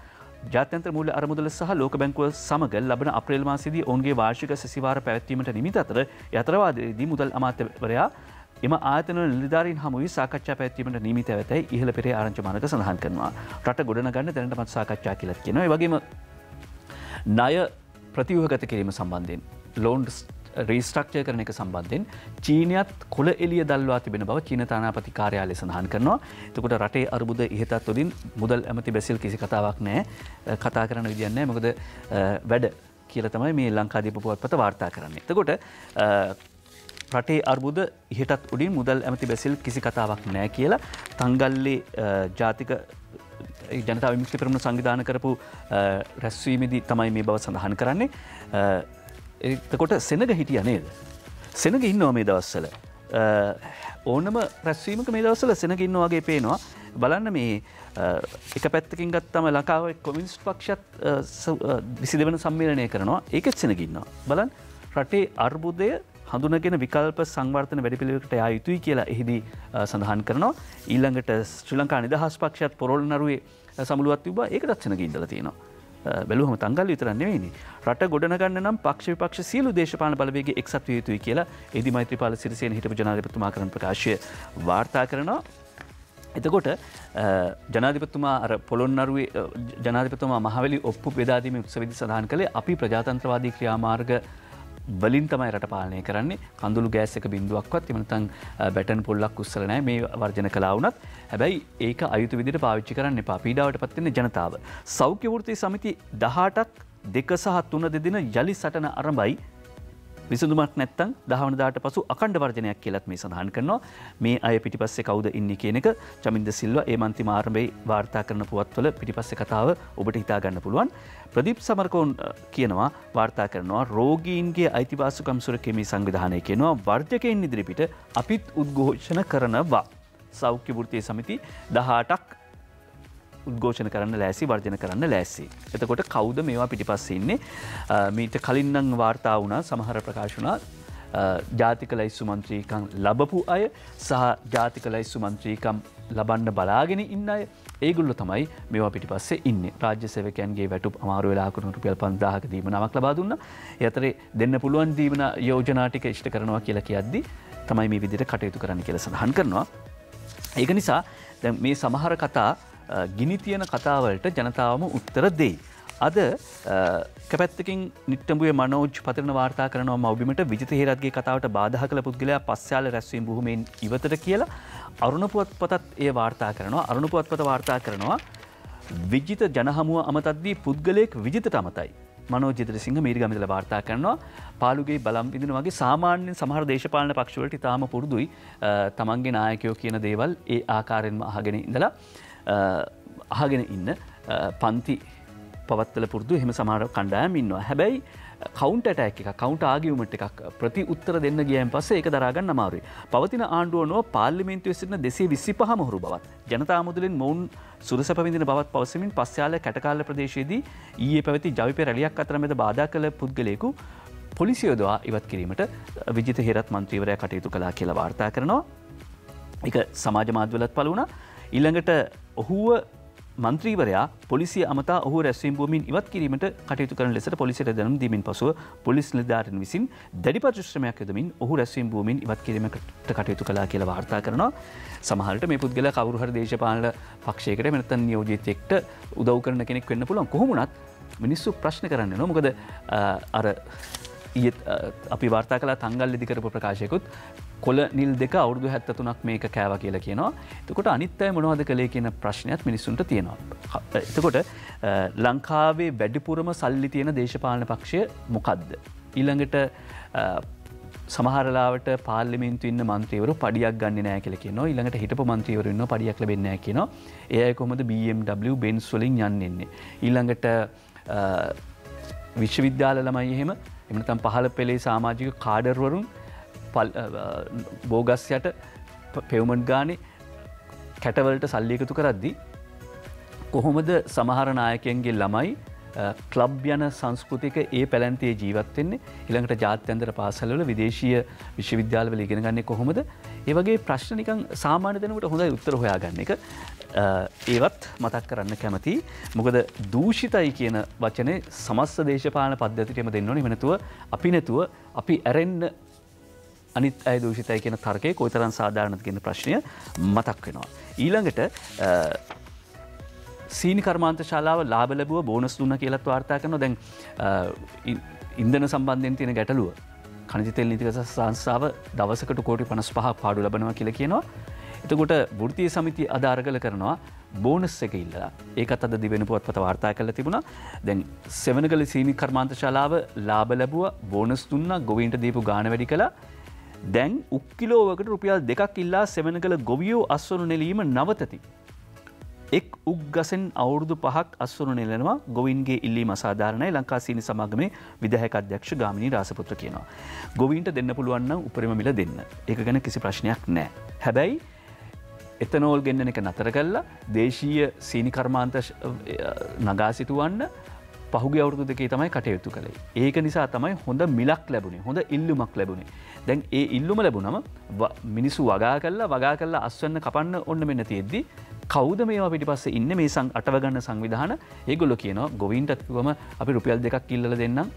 [SPEAKER 1] ජාත්‍යන්ත්‍ර මූල අරමුදල සහ ලෝක බැංකුව සමග ලබන අප්‍රේල් මාසේදී ඔවුන්ගේ වාර්ෂික සැසිවාර පැවැත්වීමට නිමිත අතර යතරවාදදී මුදල් අමාත්‍යවරයා එම ආතන නිධාරින් හමුයි සාකච්ඡා පැත්වීමට නීමිත ඇවතයි ඉහල පෙරේ ආරංචමානක සඳහන් කරනවා. රට ගොඩන ගන්න දැනටමත් සාකච්ඡා කියලත් කියෙනව. වගේම ණය ප්‍රතිවහගත කිරීම සම්බන්ධයෙන්. ලෝන්ඩස් රීස්ට්‍රක්ෂය කරන එක සම්බන්ධයෙන් චීනයත් කොළ එලිය දල්වා තිබෙන බව චීන තානාපති කාර්යාලය සඳහන් කරනවා. එතකොට රටේ අර්බුද ඉහතත් තුොලින් මුදල් ඇමති බැසිල් කිසි කතාවක් නෑ කතා කරන විදින්නේ මොකද වැඩ කියල තමයි මේ ලංකාදීපපුවත් පත වාර්තා කරන්නේ. තකොට රටේ අර්බුද ඉහටත් උඩින් මුදල් ඇමති බැසිල් කිසි කතාවක් නෑ කියලා තංගල්ලේ ජාතික ජනතා විමුක්ති පරමුණ සංවිධාන කරපු රැස්වීමදි තමයි මේ බව සඳහන් කරන්නේ. එතකොට සෙනග හිටිය නේද. සෙනග ඉන්නවා මේ දවස්සල. ඕනම රැස්වීමක මේ දවසල සෙනග ඉන්නවාගේ පේනවා බලන්න මේ එක පැත්තකින් ගත්තම ලකාව කොමින්ස් පක්ෂත් විසි දෙවන සම්මේලනය කරනවා ඒකෙත් සෙනගන්නවා. බලන් රටේ අර්බුදය හඳුනගෙන විකල්ප සංවර්තන වැඩිපිළිවෙකට යා යුතුයි කියලා එහිදී සඳහන් කරනවා ඊල්ළඟට ශ්‍රී ලංකා නිදහස් පක්ෂත් පොරොල් නරුවේ සමුළුවත් තිබ ඒක රත්සනක ඉදල තියෙනවා. බැලුහම තංගල් විතරන්නවෙනි රට ගොඩනගන්න නම් පක්ෂ පක්ෂ සියලු දේශපාන බලවගේ එක්සත් යුතුයි කියලා එදි මෛත්‍රපාල සිරිසයෙන් හිටපු ජනාධපතුමා කරන ප්‍රකාශය වාර්තා කරනවා. එතකොට ජනාධිපතුමා පොළොන්නරුවේ ජනාධිපතුමා මහවලි ඔප්පු පෙදාදීම උත්සවිදි සඳහන් කළේ අපි ප්‍රජාතන්ත්‍රවාදී ක්‍රියාමාර්ග වලින් තමයි රට පාලනය කරන්නේ. කඳුළු ගෑස්සක බින්දුවක්වත් එමනතන් බැටන් පොල්ලක් උත්සලනෑ මේ වර්ජන කලාවනත් හැබැයි ඒක අයුතු විදිට පාවිච්චි කරන්න එපා. පීඩාවට පත්වෙන ජනතාව. සෞඛ්‍යවෘතිය සමිති දහටක් දෙක සහ තුන දෙදින යළි සටන අරඹයි විසඳුමක් නැත්තන් දහවනදාට පසු අකණ්ඩ වර්ජනයක් කියලත් මේ සඳහන් කරනවා මේ අය පිටිපස්සේ කවුද ඉන්න කියනක චමින්ද සිල්ව ඒ මන්ති මාර්මයි වාර්තා කරන පුවත්වල පිටිපස්ස කතාව ඔබට හිතාගන්න පුළුවන් ප්‍රදීප් සමරකෝන් කියනවා වාර්තා කරනවා රෝගීන්ගේ අයිතිවාසුකම් සුරකෙමි සංවිධානය කියනවා වර්ජකයෙන් ඉදිරිපිට අපිත් උද්ඝෝෂණ කරනවා. සෞඛ්‍ය ෘතිය සමිති දහටක් උද්ඝෝෂණ කරන්න ලෑසි වර්ජන කරන්න ලෑස්සි. එතකොට කෞද මේවා පිටිපස්සෙන්නේ මීට කලින්නම් වාර්තා වුණ සමහර ප්‍රකාශනා ජාතික ලයිස්සු මන්ත්‍රීකං ලබපු අය සහ ජාතික ලයිස්සු මන්ත්‍රීකම් ලබන්න බලාගෙන ඉන්න අය. ඒගුල්ල තමයි මේවා පිටි පස්සේ ඉන්න. රාජ්‍ය සවකයන්ගේ වැටු අමාරු වෙලාකුණු රුපියල් පන්දාහක දීම නමක් ලබා දුන්න. යතරේ දෙන්න පුළුවන් දීමන යෝජනාටික ඉෂ්ට කරනවා කියලා කියද්දි තමයි මේ විදිට කටයුතු කරන්න කියල සඳහන් කරනවා. ඒක නිසා මේ සමහර කතා ගිනි තියෙන කතාවලට ජනතාවම උත්තර දෙයි. අද කැපැත්තකින් නිට්ටඹුවේ මනෝජ් පතරන වාර්තා කරනවා මවබිමට විජත හේරත්ගේ කතාවට බාධහ කළ පුද්ගලයා පස්සයාල රැස්වීම බොහොමෙන් ඉවතට කියලා අරුණපුවත් පතත් ඒ වාර්තා කරනවා අරුණපුවත් පත වාර්තා කරනවා විජිත ජනහමුව අමතද්දී පුද්ගලයෙක් විජිතට අමතයි. මනෝ ජිතර සිංහ මීරිගමිතල වාර්තා කරනවා පාලුගේ බලම් විදින වගේ සාමාන්‍යෙන් සමහර දේශපාලන පක්ෂවලට තාම පුරුදුයි තමන්ගේ නායකයෝ කියන දේවල් ඒ ආකාරයෙන්ම අහගෙන ඉඳලා අහගෙන ඉන්න පන්ති පවත්වල පුරදු හෙම සමාර කණ්ඩායම් ඉන්නවා. හැබැයි කවන්ට ඇක් එක කවන්ට ආගියුමට එකක් ප්‍රති උත්තර දෙන්න ගියන් පස එක දරාගන්න අමාරුයි. පවතින ආණ්ඩුවනෝ පාර්ලිමෙන්තුව සිටින දෙසේ විසි පහමහරු බවත් ජනතාමුදලින් මොවුන් සුරස පවිදින බවත් පවසමින් පස්්‍යාල කැටකාල ප්‍රදේශයේදී ඒ පැවති ජවිප රැලියක් අතරමද බාධ කළ පුද්ගලයකු පොලිසියෝදවා ඉවත් කිරීමට විජිත හෙරත් මන්ත්‍රීවරය කටයුතු කලා කියලා වාර්තා කරනවා. එක සමාජ මාධවලත් පලුණ ඉල්ළඟට ඔහුව මන්ත්‍රීවරයා පොලිසි අමතා ඔහු රැස්වීම් බූමින් ඉවත් කිරීමට කටයුතු කරන ලෙසට පොලිසිට දැනම් දීමින් පසුව පොලිස් නිධාරන විසින් දැඩි පදෘශ්‍රමයක් යදමින් ඔහු රැස්වීම් බූමින් ඉවත් කිරීමට කටයුතු කලා කියලා වාර්තා කරනවා. සමහට මේ පුද්ගල කවරුහර දේශපාලන පක්ෂයකට මෙනතන් නියෝජිතයෙක්ට උදව් කරන කෙනෙක් වෙන්න පුළුවන්. කොහොමුණත් මිනිස්සු ප්‍රශ්න කරන්න නොමකද අර අපි වාර්තා කලා තංගල් ඉදිකරපු ප්‍රකාශයකුත් කොල නිල් දෙක අවුදු හැත්ත තුනක් මේක කෑව කියලා කියනවා එතකොට අනිත්තය මොනවද කළේ කියන ප්‍රශ්නයක් මිනිස්සුන්ට තියෙනවා. එතකොට ලංකාවේ වැඩිපුරම සල්ලි තියෙන දේශපාලන පක්ෂය මොකක්ද. ඊළඟට සමහරලාවට පාර්ලිමින්තු ඉන්න මන්ත්‍රීවරු පඩියක් ගන්න නෑ කියල කියන ඊළඟට හිටපු මන්ත්‍රීවරන්න පඩියක් ලබෙන්න කියන ඒ කොමද BMW බෙන්ස් වලින් යන්නෙන්නේ. ඊළඟට විශ්වවිද්‍යාල ළමයි එහෙම එමතම් පහල පෙළේ සාමාජික කාඩර්වරුන් බෝගස් යට පෙවමන්් ගානේ කැටවලට සල්ලියකතු කරද්දි. කොහොමද සමහරනායකයන්ගේ ළමයි කලබ් යන සංස්කෘතික ඒ පැලැන්තේ ජීවත්වෙන්නේ ඉළඟට ජාත්‍යන්තර පාසල්වල විදේශීය විශ්වවිද්‍යාලවල ඉගෙන ගන්නේ කොහොමද ඒවගේ ප්‍රශ්නිකන් සාමාන්‍ය දෙනකට හොඳයි උත්තර හොයා ගන්න එක ඒවත් මතක් කරන්න කැමති මොකද දූෂිතයි කියන වචනය සමස්ස දේශපාන පද්ධතිටම දෙන්නවනි වෙනතුව අපි නැතුව අපි ඇරෙන්න්න අනිත් අය දූෂිතයි කියන තර්කය කොයිතරන් සාධාරණත කියන ප්‍රශ්නය මතක් වෙනවා. ඊළඟට සීනි කර්මාන්ත ශාලාව ලාබ ලැබුව බෝනස් දුන්න කියලත් වාර්තා කරන දැන් ඉන්දන සම්බන්ධයෙන් තියෙන ගැටලුව. කණජිතෙල් නිතික සංස්ථාව දවසකට කෝටි පනස් පහ පාඩු ලබනවා කියල කියනවා. එතකොට ෘතිය සමිති අධාරගල කරනවා බෝනස් එක ඉල්ලා ඒකත් අද දිවෙන පුවත් පත වාර්තා කල තිබුණ දැන් සෙවනගල සීනි කර්මාන්ත ශලාව ලාබ ලැබුව බෝනස් දුන්න ගොවීන්ට දීපු ගාන වැඩි කලා දැන් උක්කිලෝවකට රුපියල් දෙකක් ඉල්ලා සෙවන කළ ගොවියෝ අස්වනු නෙලීම නවතති. එක් උග්ගසෙන් අවුරුදු පහක් අස්වරු නෙලෙනවා ගොවින්ගේ ඉල්ලි මසාධාරණය ලංකාසීනි සමාගමේ විදහැක අධ්‍යක්ෂ ගාමිණී රාසපුත්‍ර කියනවා. ගොවින්ට දෙන්න පුළුවන්න උපරිම මිල දෙන්න. එක ගැන කිසි ප්‍රශ්නයක් නෑ. හැබැයි එතනෝල් ගෙන්න්න එක නතර කල්ලා දේශීය සීනිකර්මාන්ත නගා සිතුවන්න පහුගේ අවුරදු දෙකේ තමයි කටයුතු කළේ. ඒක නිසා තමයි හොඳ මිලක් ලැබුණේ හොඳ ඉල්ලුමක් ලැබුණේ. දැන් ඒ ඉල්ලුම ලැබුණම මිනිසු වගා කල්ලා වගා කල්ලා අස්වන්න කපන්න ඔන්න මෙන්න තියෙද්දි කෞද මේවා පිටි පස්සේ ඉන්න? මේ සං අටවගන්න සංවිධාන? ඒගොල්ල කියනවා ගොවින්ටත්වම අපි රුපියල් දෙකක් ඉල්ල දෙන්නම්.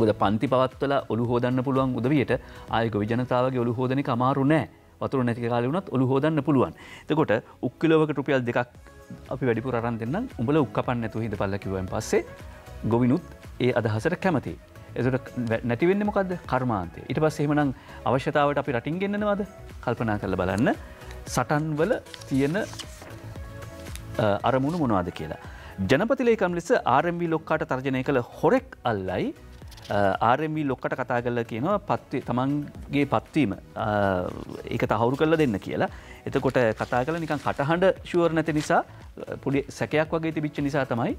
[SPEAKER 1] ගොද පන්ති පවත්වල ඔළු හෝදන්න පුළුවන් උදවියට ආයක විජනතාවගේ ඔළු හෝදන අමාරු නෑ. වතුර නැති කාලවුණත් ඔළු හෝදන්න පුළුවන්. එතකොට උක්කිලෝක රුපියල් දෙකක් අපි වැඩිපුර අරන් දෙන්න උඹල උක්කපන්න ඇතු හිද පල්ල කිවන් පස්සේ ගොවිනුත් ඒ අදහසට කැමති. එතුට නැතිවෙන්න මොකක්ද කර්මාන්තය. ඉට පස් එහමනං අවශ්‍යතාවට අපි රටින් ගෙන්න්නනවාද කල්පනා කරල බලන්න. සටන්වල තියෙන අරමුණු මොනවාද කියලා. ජනපතිලේකම් ලෙස ආරම්වි ලොක්කාට තර්ජනය කළ හොරෙක් අල්ලයි. ආරම්වී ලොක්කට කතා කරල කියනවා පත්වේ තමන්ගේ පත්වීම. ඒක තහවුරු කරල දෙන්න කියලා. එතකොට කතා කල නිකන් කටහඬ ශුවර් නැති නිසා පොඩි සැකයක් වගේ තිබිච්ච නිසා තමයි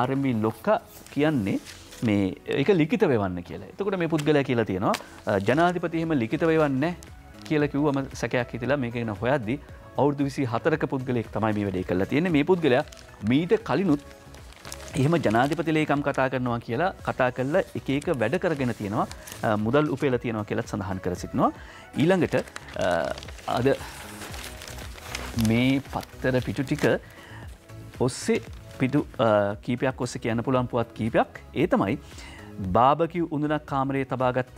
[SPEAKER 1] ආරම්වී ලොක්ක කියන්නේ මේ ඒක ලිකිත වෙවන්න කියලා. එතකොට මේ පුද්ගල කියලා තියෙනවා ජනාධිපතිහෙම ලිකිත වෙවන්න කියල කිව්වම සැකයක් හිතලා මේකෙන හොයද්දි අවුදු විසි හතරක පුද්ගලෙක් තමයි මේ වැඩේ කල්ලා තියෙන මේ පුද්ගලයා මීට කලිනුත් එහෙම ජනාධිපති ලේකම් කතා කරනවා කියලා කතා කරල එක එක වැඩ කරගෙන තියෙනවා. මුදල් උපේල තියෙනවා කියලත් සඳහන් කර සිටිනවා. ඊළඟට අද මේ පත්තර පිටු ටික ඔස්සේ පිටු කීපයක් ඔස්ස කියන්න පුළන් පුවත් කීපයක්. ඒ තමයි බාබකිව් උඳනක් කාමරයේ තබාගත්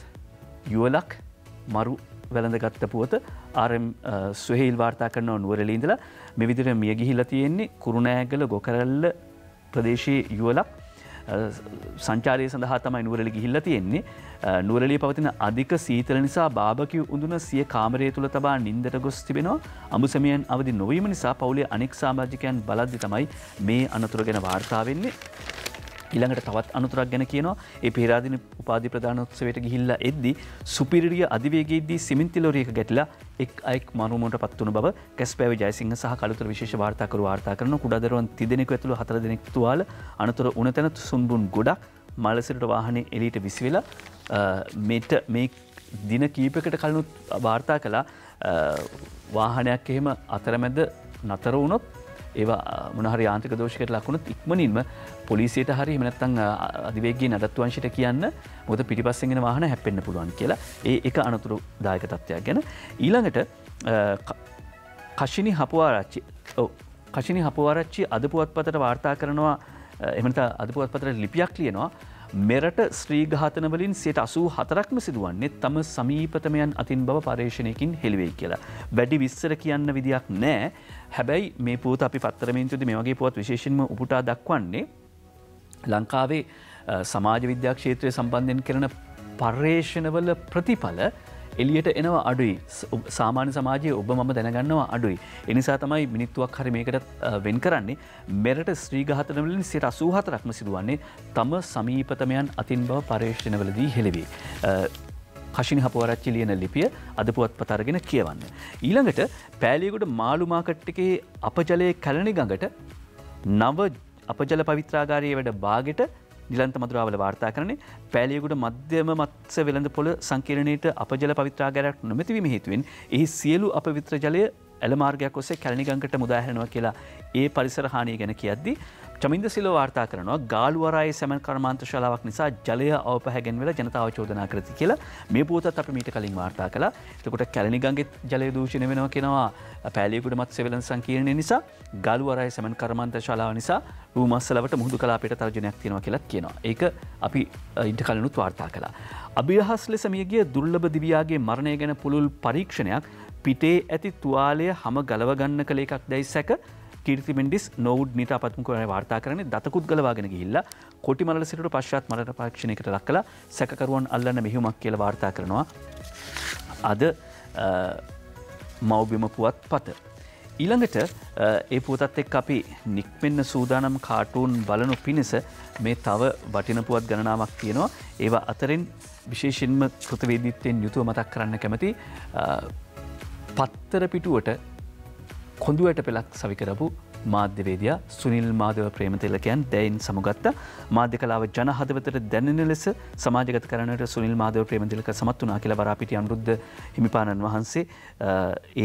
[SPEAKER 1] යුවලක් මරු වැළඳගත්ත පුවත ආරම් සුහෙල් වාර්තා කරනව නුවරලීන්දලා මෙවිදිර මිය ගිහිල තියෙන්නේ කුරුණෑගල ගොකරල්ල ප්‍රදේශයේ යුවලක්. සංචාරය සඳහා තමයි නුවරලි ගිහිල්ල තියෙන්නේ. නුවරලි පවතින අධික සීතල නිසා භාභකව උඳුන සිය කාමරය තුළ තබා නින්දට ගොස් තිබෙනවා. අමුසමයන් අවදි නොවීම නිසා පවුලේ අනෙක් සාමාජිකයන් බලද්දි තමයි මේ අනතුර ගැන වාර්තාාවෙන්නේ ඊළඟට තවත් අනුතරක් ගැන කියනවා. ඒ පේරාදින උපාධි ප්‍රධානොත්සවයට ගිහිල්ල එද්දි සුපිරිිය අධිවේගේදී සිමින්තිලෝරියක ගැටලා එක් අයෙක් මරුමට පත්වන බව කැස් පැව ජයසිංහ සහ කළුතර විශේෂ වාර්තාකර වාර්තා කරන කුඩදරුවන් තිදෙනෙක ඇතුළ හතර දෙනෙක් තුවාල අනතුර උනතැන සුන්බුන් ගොඩක් මලසිරට වාහනය එලීට විසිවෙලා මෙට මේ දින කීපකට කලනුත් වාර්තා කලා වාහනයක් එහෙම අතරමැද නතර වුණොත් ඒවා මොනහර යාන්ත්‍රක දෝෂකට ලකුණුත් ඉක්මනින්ම පොලිසියට හරි මනත්තං අධිවේගේ නඩත්වංශයට කියන්න මොද පිටිපස්සෙගෙන වාහන හැපෙන්න්න පුළුවන් කියලා. ඒ එක අනතුරු දායක තත්ත්වයක් ගැන. ඊළඟට කශිනි හපුවාරච්චි කශිනි හපුවාරච්චි අද පුවත් පතට වාර්තා කරනවා එමට අදපුවත් පතර ලිපියක් ලියනවා. මෙරට ශ්‍රීඝාතනවලින් සයට අසූ හතරක්ම සිදුවන්නේ තම සමීපතමයන් අතින් බව පර්ේෂණයකින් හෙළිවෙයි කියලා. වැඩි විස්සර කියන්න විදියක් නෑ. හැබැයි මේ පූත අපි පත්තරමින්තුද මේ වගේ පුවත් විශේෂෙන්ම උපුටා දක්වන්නේ ලංකාවේ සමාජ විද්‍යාක්ෂේත්‍රය සම්බන්ධයෙන් කරන පර්යේෂණවල ප්‍රතිඵල එලියට එනවා අඩුයි සාමාන්‍ය සමාජය ඔබ මම දැනගන්නවා අඩුයි. එනිසා තමයි මිනිත්තුවක් හරි මේකට වෙන් කරන්නේ මෙරට ශ්‍රීඝාතනවලින් සිට අසූහතරක්ම සිදුවන්නේ තම සමීපතමයන් අතින් බව පර්යේෂණවලදී හෙළවී. කශිනි හපුවරච්චි ලියන ලිපිය අද පුවත් පතරගෙන කියවන්න. ඊළඟට පෑලියකුට මාළුමාකට්ටකේ අපජලය කැලණි ගඟට නව අපජල පවිත්‍රාගාරය වැඩ බාගෙට නිලන්ත මදුරාවල වාර්තා කරන්නේ පෑලියකුට මධ්‍යම මත්ස වෙළඳ පොළ සංකීරණයට අපජල පවිත්‍රාගරයක් නොමැතිවීම හේතුවෙන් එහි සියලු අපවිත්‍ර ජලය ඇලමාර්ගයක් ඔස්සේ කැලනිගංකට මුදාහැනවා කියලා ඒ පරිසර හානිය ගැන කියද්දී චමින්ද සිල වාර්තා කරනවා ගාලුවරයි සැමන් කර්මාන්ත ශලාවක් නිසා ජලය අවපහැගෙන් වෙල ජනතාව චෝදනා කරති කියලා. මේ පූතත් අප මීට කලින් වාර්තා කලා එතකොට කැලනිගන්ගේ ජලය දූෂණය වෙනවා කෙනවා පැලියකුට මත් සෙවලන් සංකීරණය නිසා ගලුවරයි සැමන් කර්මාන්ත ශලාව නිසා රූමස්සලවට මුහදු කලාපට තර්ජනයක් තියෙනවා කියලත් කියනවා. ඒක අපි ඉන්ට කලනුත් වාර්තා කලා. අභිරහස් ලෙස මියගේ දුර්ලභ දිවියාගේ මරණය ගැන පුළුල් පරීක්ෂණයක් පිටේ ඇති තුවාලය හම ගලවගන්න කළ එකක් දැයි සැක. කීර්තිමෙන්ඩිස් නොවඩ් නිට අපත්ම කරන වාර්තා කරන දකුත් ගලවාගෙන ගිල්ල කොටි මල සිට පශ්චාත් මට පාක්ෂණයකට ලක්කලා සැකරුවන් අල්ලන්න මෙහිමක් කියල වාර්තා කරනවා අද මවබිම පුවත් පත. ඊළඟට ඒ පුතත් එක් අපි නික්මෙන්න සූදානම් කාටූන් බලනු පිණිස මේ තව වටිනපුවත් ගණනාවක් තියෙනවා ඒවා අතරින් විශේෂෙන්ම කෘතවේදිත්තයෙන් යුතුව මතක් කරන්න කැමති පත්තර පිටුවට කොඳුවට පෙළක් සවිකරපු මාධ්‍යවේදයා සුනිල් මාධව ප්‍රේමතිලකයන් දැයින් සමුගත්ත. මාධ්‍ය කලාව ජනහදවතට දැනෙන ලෙස සමාජගත කරනට සුනිල් මාධව ප්‍රේමතිලක සමත් වනා කියල වරාපිටි අනුරුද්ධ හිමිපාණන් වහන්සේ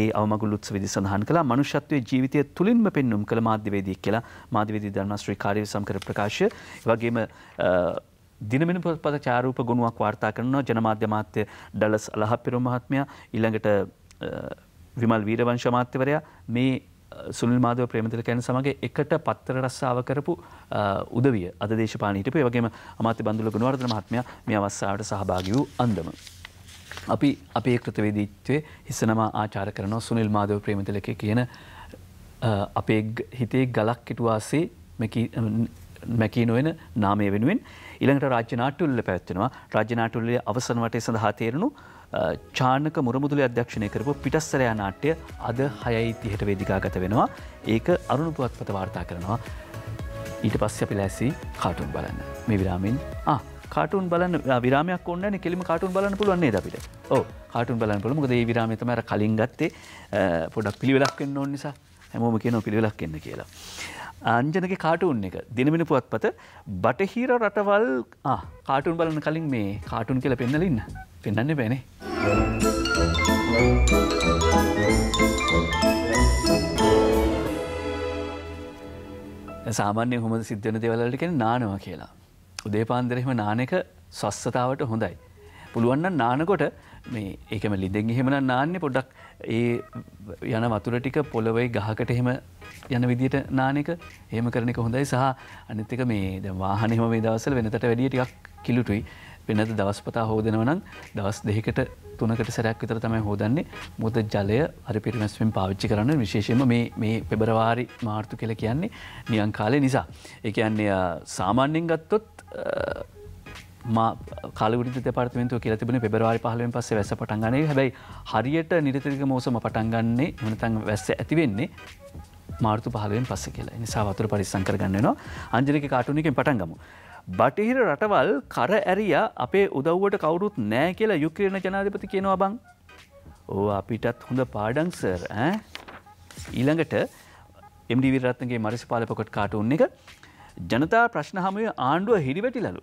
[SPEAKER 1] ඒ අවමගුලුත් විදි සඳහන් කලා මනුෂත්වය ජීවිතය තුළින්ම පෙන්නුම් කළ මාධ්‍යවේදී කියලා මාධ්‍යවේදී ධර්මශ්‍රී කාරය සම්කර ප්‍රකාශය. වගේම දිනමින පද චාරූප ගුණුවක් වාර්තා කරනවා ජනමාධ්‍ය මාත්‍ය ඩලස් අලහපිරු මහත්මයා. ඉළඟට විමල් වීරවංශ මාත්‍යවරයා මේ සුනිල් මාධව ප්‍රේමතිල කැන සමගේ එකට පත්තර රස්සාාව කරපු උදවිය අද දේශපානීට පේ වගේම අමාත්‍ය බඳුල ගුණවර්ධන මහත්මය මේ අවස්සාාවට සහභාගි වූ අන්දම. අපි අපේ කෘතවේදීත්වය හිස්සනවා ආචාර කරනවා සුනිල් මාධව ප්‍රේමතිලක කියන අපේ හිතේ ගලක් කිටුවාසේ මැකී නොවෙන නාමය වෙනුවෙන් ඉළඟට රාජ්‍යනාටුල්ල පැත්වෙනවා රාජ්‍යනාටුල්ලේ අවසනවටේ සඳහා තේරණු චානක මුරමුදුල අධ්‍යක්ෂණය කරපු පිටස්සරයා නාට්‍ය අද හයයි තිහට වේදිකාගත වෙනවා. ඒක අරුණු පුවත්පත වාර්තා කරනවා. ඊට පස්ස අපි ලැසි කාටුන් බලන්න. මේ විරාමින් කාටුන් බලන්න විරාමයක් ඔන්න කෙලිම කාටුන් බලන්න පුළුවන්නේ අපිට? ඕ කාටුන් බලන්න පුළ මොකද ඒ විරාමතමර කලින් ගත්තේ. පොඩක් පිළිවෙලක්ෙන් ඕන්න නිසා. හැමෝම කියන පිළිවෙලක් එන්න කියලා. අංජනක කාටුන් එක දිනමින පුවත්පත බටහිර රටවල් කාටුන් බලන කලින් මේ කාටුන් කියල පෙන්නලඉන්න පෙන්න්න බැනේ. සාමාන්‍ය හොම සිද්ධන දෙවලට කෙන නානවා කියලා. උදේපාන්දරෙම නානක ස්වස්සතාවට හොඳයි. පුළුවන්න නානකොට මේ ඒකම ලිදෙන් එහෙමන නාන්‍ය පොඩ්ඩක් ඒ යන වතුර ටික පොළොවයි ගහකට එහෙම යන විදිට නානක ඒම කරනක හොඳයි. සහ අනිතික මේ වාහනම මේ දවසල වෙනතට වැඩිය ටිකක් කිලුටුයි. වෙනද දවස්පතා හෝදනවනම් දවස් දෙකට තුනකට සැරයක් විතර තමයි හෝදන්නේ. මුද ජලය අරි පිරිමැස්වෙන් පාවිච්චි කරන්න විශේෂම මේ පෙබරවාරි මාර්තු කියල කියන්නේ නියන් කාලය නිසා. එක යන්නේ සාමාන්‍යෙන් ගත්තොත් කාලගුට පර්තමතු කියල තිබන පෙබරවාරි පහලෙන් පස්සේ වැස පටන්ගන්නේ හැබයි හරියට නිරතරික මෝසම පටන්ගන්නේ මනතන් වැස්ස ඇතිවෙන්නේ මාර්තු පහලුවෙන් පස්ස කියලා නිසා වතුර පරිස්සංකර ගන්නවා අංජලික කාටුනිකින් පටන්ගමු. බටහිර රටවල් කර ඇරිය අපේ උදව්වට කවුරුත් නෑ කියලා යුක්‍රණ ජනාධපති කියනවා බං. ඕ අපිටත් හොඳ පාඩංසර් ඊළඟට එම්ඩි විරත්නගේ මරිස්පාල පොකොට් කාටුන් එක ජනතා ප්‍රශ්න හමුව ආණ්ඩුව හිරිවැටිලලු.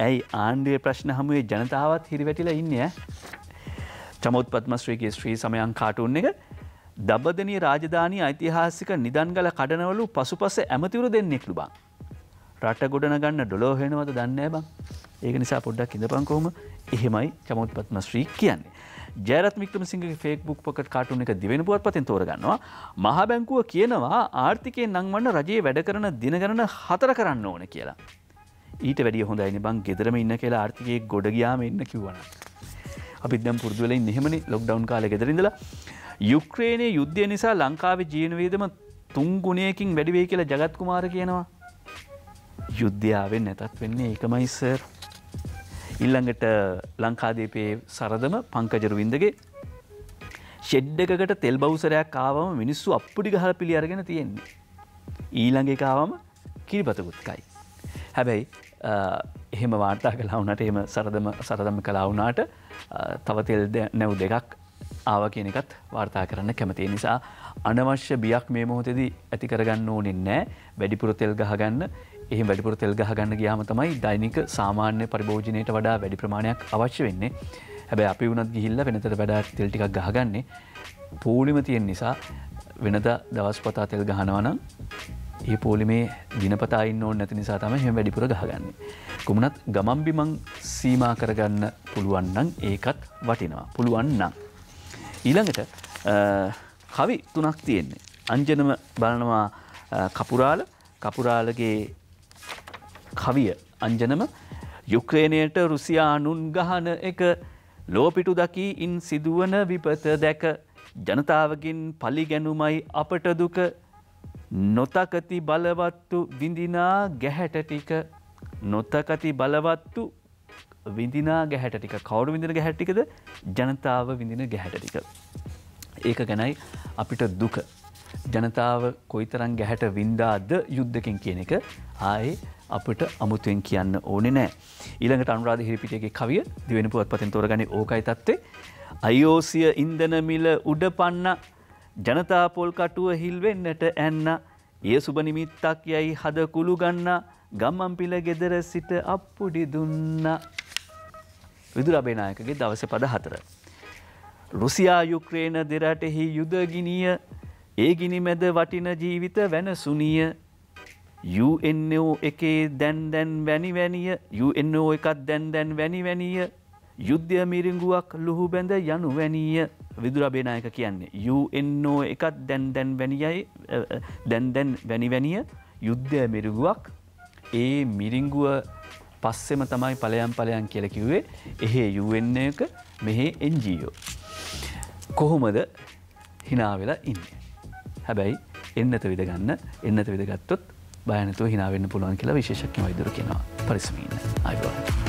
[SPEAKER 1] ඇයි ආණ්ඩුවේ ප්‍රශ්න හමුවේ ජනතාවත් හිරිවැටිල ඉන්න චමුත් පත්මශ්‍රීගේ ශ්‍රී සමයන් කාටුන් එක දබදනී රාජධානී ඓතිහාසික නිදන්ගල කඩනවලු පසුපස ඇමතිවරු දෙන්නෙක්ලු බං. රට ගොඩන ගන්න ඩොලෝහෙනවද දන්න බං ඒක නිසා පොඩ්ඩක් ඉඳපංකෝම එහෙමයි චමුත් පත්මශ්‍රී කියන්නේ. ජයරත් මික්‍රම සිංහගේ ෆේක්බුක් පොකට කාටුන එක දිවෙන පුවත් පතින් තෝරගන්නවා මහ බැංකුව කියනවා ආර්ථිකය නංවන්න රජයේ වැඩ කරන දිනගරන හතර කරන්න ඕන කියලා. ඊට වැඩිය හොඳයිනි බං ගෙදරම ඉන්න කියලා ආර්ථිකය ගොඩගයාම ඉන්න කිව්වන. අපි දම් පුරදුවලින් එහෙමනි ලොක්ඩවන් කාල ගෙදරිඳලා යුක්්‍රේණය යුද්ධය නිසා ලංකාවේ ජීනවේදම තුන්ගුණයකින් වැඩිවේ කියලා ජගත් කුමාර කියනවා. යුද්ධාවෙන් නැතත් වෙන්නේ ඒකමයිසර් ඉල්ළඟට ලංකාදීපයේ සරදම පංකජරු වින්දගේ ෂෙඩ්ඩකට තෙල් බෞසරයක් කාවම මිනිස්සු අපපුඩි ගහල පිළි අරගෙන තියෙන්නේ. ඊළඟ කාවම කිරිපතකුත්කයි. හැබැයි එහෙම වාර්තා කලාවනට එම සරදම සරදම කලාවුනාට තවතෙල් නැව් දෙකක් ආව කියන එකත් වාර්තා කරන්න කැමතිය. නිසා අනවශ්‍ය බියක් මේ මොහොතෙදී ඇති කරගන්න ඕනෙන් නෑ වැඩිපුර තෙල් ගහගන්න එහි වැඩිපුර තෙල් ගහගන්න ගයාම තමයි දෛනික සාමාන්‍ය පරිභෝජනයට වඩා වැඩි ප්‍රමාණයක් අවශ්‍ය වෙන්නේ. හැබැ අපි වුණත් ගිහිල්ල වෙනතට වැඩා තෙල්ටිකක් ගහගන්නේ. පූලිම තියෙන් නිසා වෙනද දවස් පතා තෙල් ගහනවනම් ඒ පෝලිමේ දිනපතායින්න ඕන නැති නිසා තම හෙම වැඩිපුර ගහගන්නේ. කුමනත් ගමම්බිමං සීමා කරගන්න පුළුවන්නන් ඒකත් වටිනවා පුළුවන්නම්. ඊළඟට කවි තුනක් තියෙන්නේ. අංජනම බලනවා කපුරාල කපුරාලගේ කවිය අංජනම යුක්‍රේණයට රුසියානුන් ගහන එක ලෝපිටු දකී ඉන් සිදුවන විපත දැක ජනතාවකින් පලිගැනුමයි අපට දුක නොතකති බලවත්තු විඳිනා ගැහැට ටික නොතකති බලවත්තු විඳිනා ගැහැට ටික කවුරු විඳින ගැහැටිකද ජනතාව විඳින ගැහැට ටික. ඒක ගැනයි අපිට දුක. ජනතාව කොයිතරන් ගැහැට වින්දාද යුද්ධකින් කියන එක ආයේ අපට අමුතුවෙන් කියන්න ඕනෙ නෑ. ඊළඟට අනුරාධ හිරිපිටගේ කවිය දිවෙන පුවත් පතින් තොරගනි ඕකයි තත්වේ. අයෝසිය ඉන්දනමිල උඩ පන්න ජනතා පොල් කටුව හිල්වෙන්නට ඇන්න. ඒ සුබනිමිත්තක් යැයි හද කුළු ගන්න. ගම්මම්පිල ගෙදර සිට අප්පුඩි දුන්න. විදුරබේනායකගේ දවස පද හතර. රුසියා යුක්‍රේන දෙරටෙහි යුදගිනිය ඒ ගිනි මැද වටින ජීවිත වැනසුනිය UNO එකේ දැන් දැන් වැනිවැනිය UNO එකත් දැන් දැන් වැනිවැනිය යුද්ධය මිරිංගුවක් ලුහු බැඳ යනු වැනිය. විදුරබේනායක කියන්නේ. UNO එකත් දැන් දැන් වැනියයි දැන් දැන් වැනිවැනිය යුද්ධය මිරිගුවක් ඒ මිරිංගුව පස්සෙම තමයි පලයම් පලයන් කියලකිවේ එහෙ UN එක මෙහේ එන්ජීෝ. කොහොමද හිනාවෙලා ඉන්න. හැබැයි එන්නත විදගන්න එන්නත විදගත්තොත් බයනතුව හිනාවෙන්න පුළුවන් කියලා විශේෂක්්‍ය වයිදුර කෙනවා පරිසමීන අයිවා.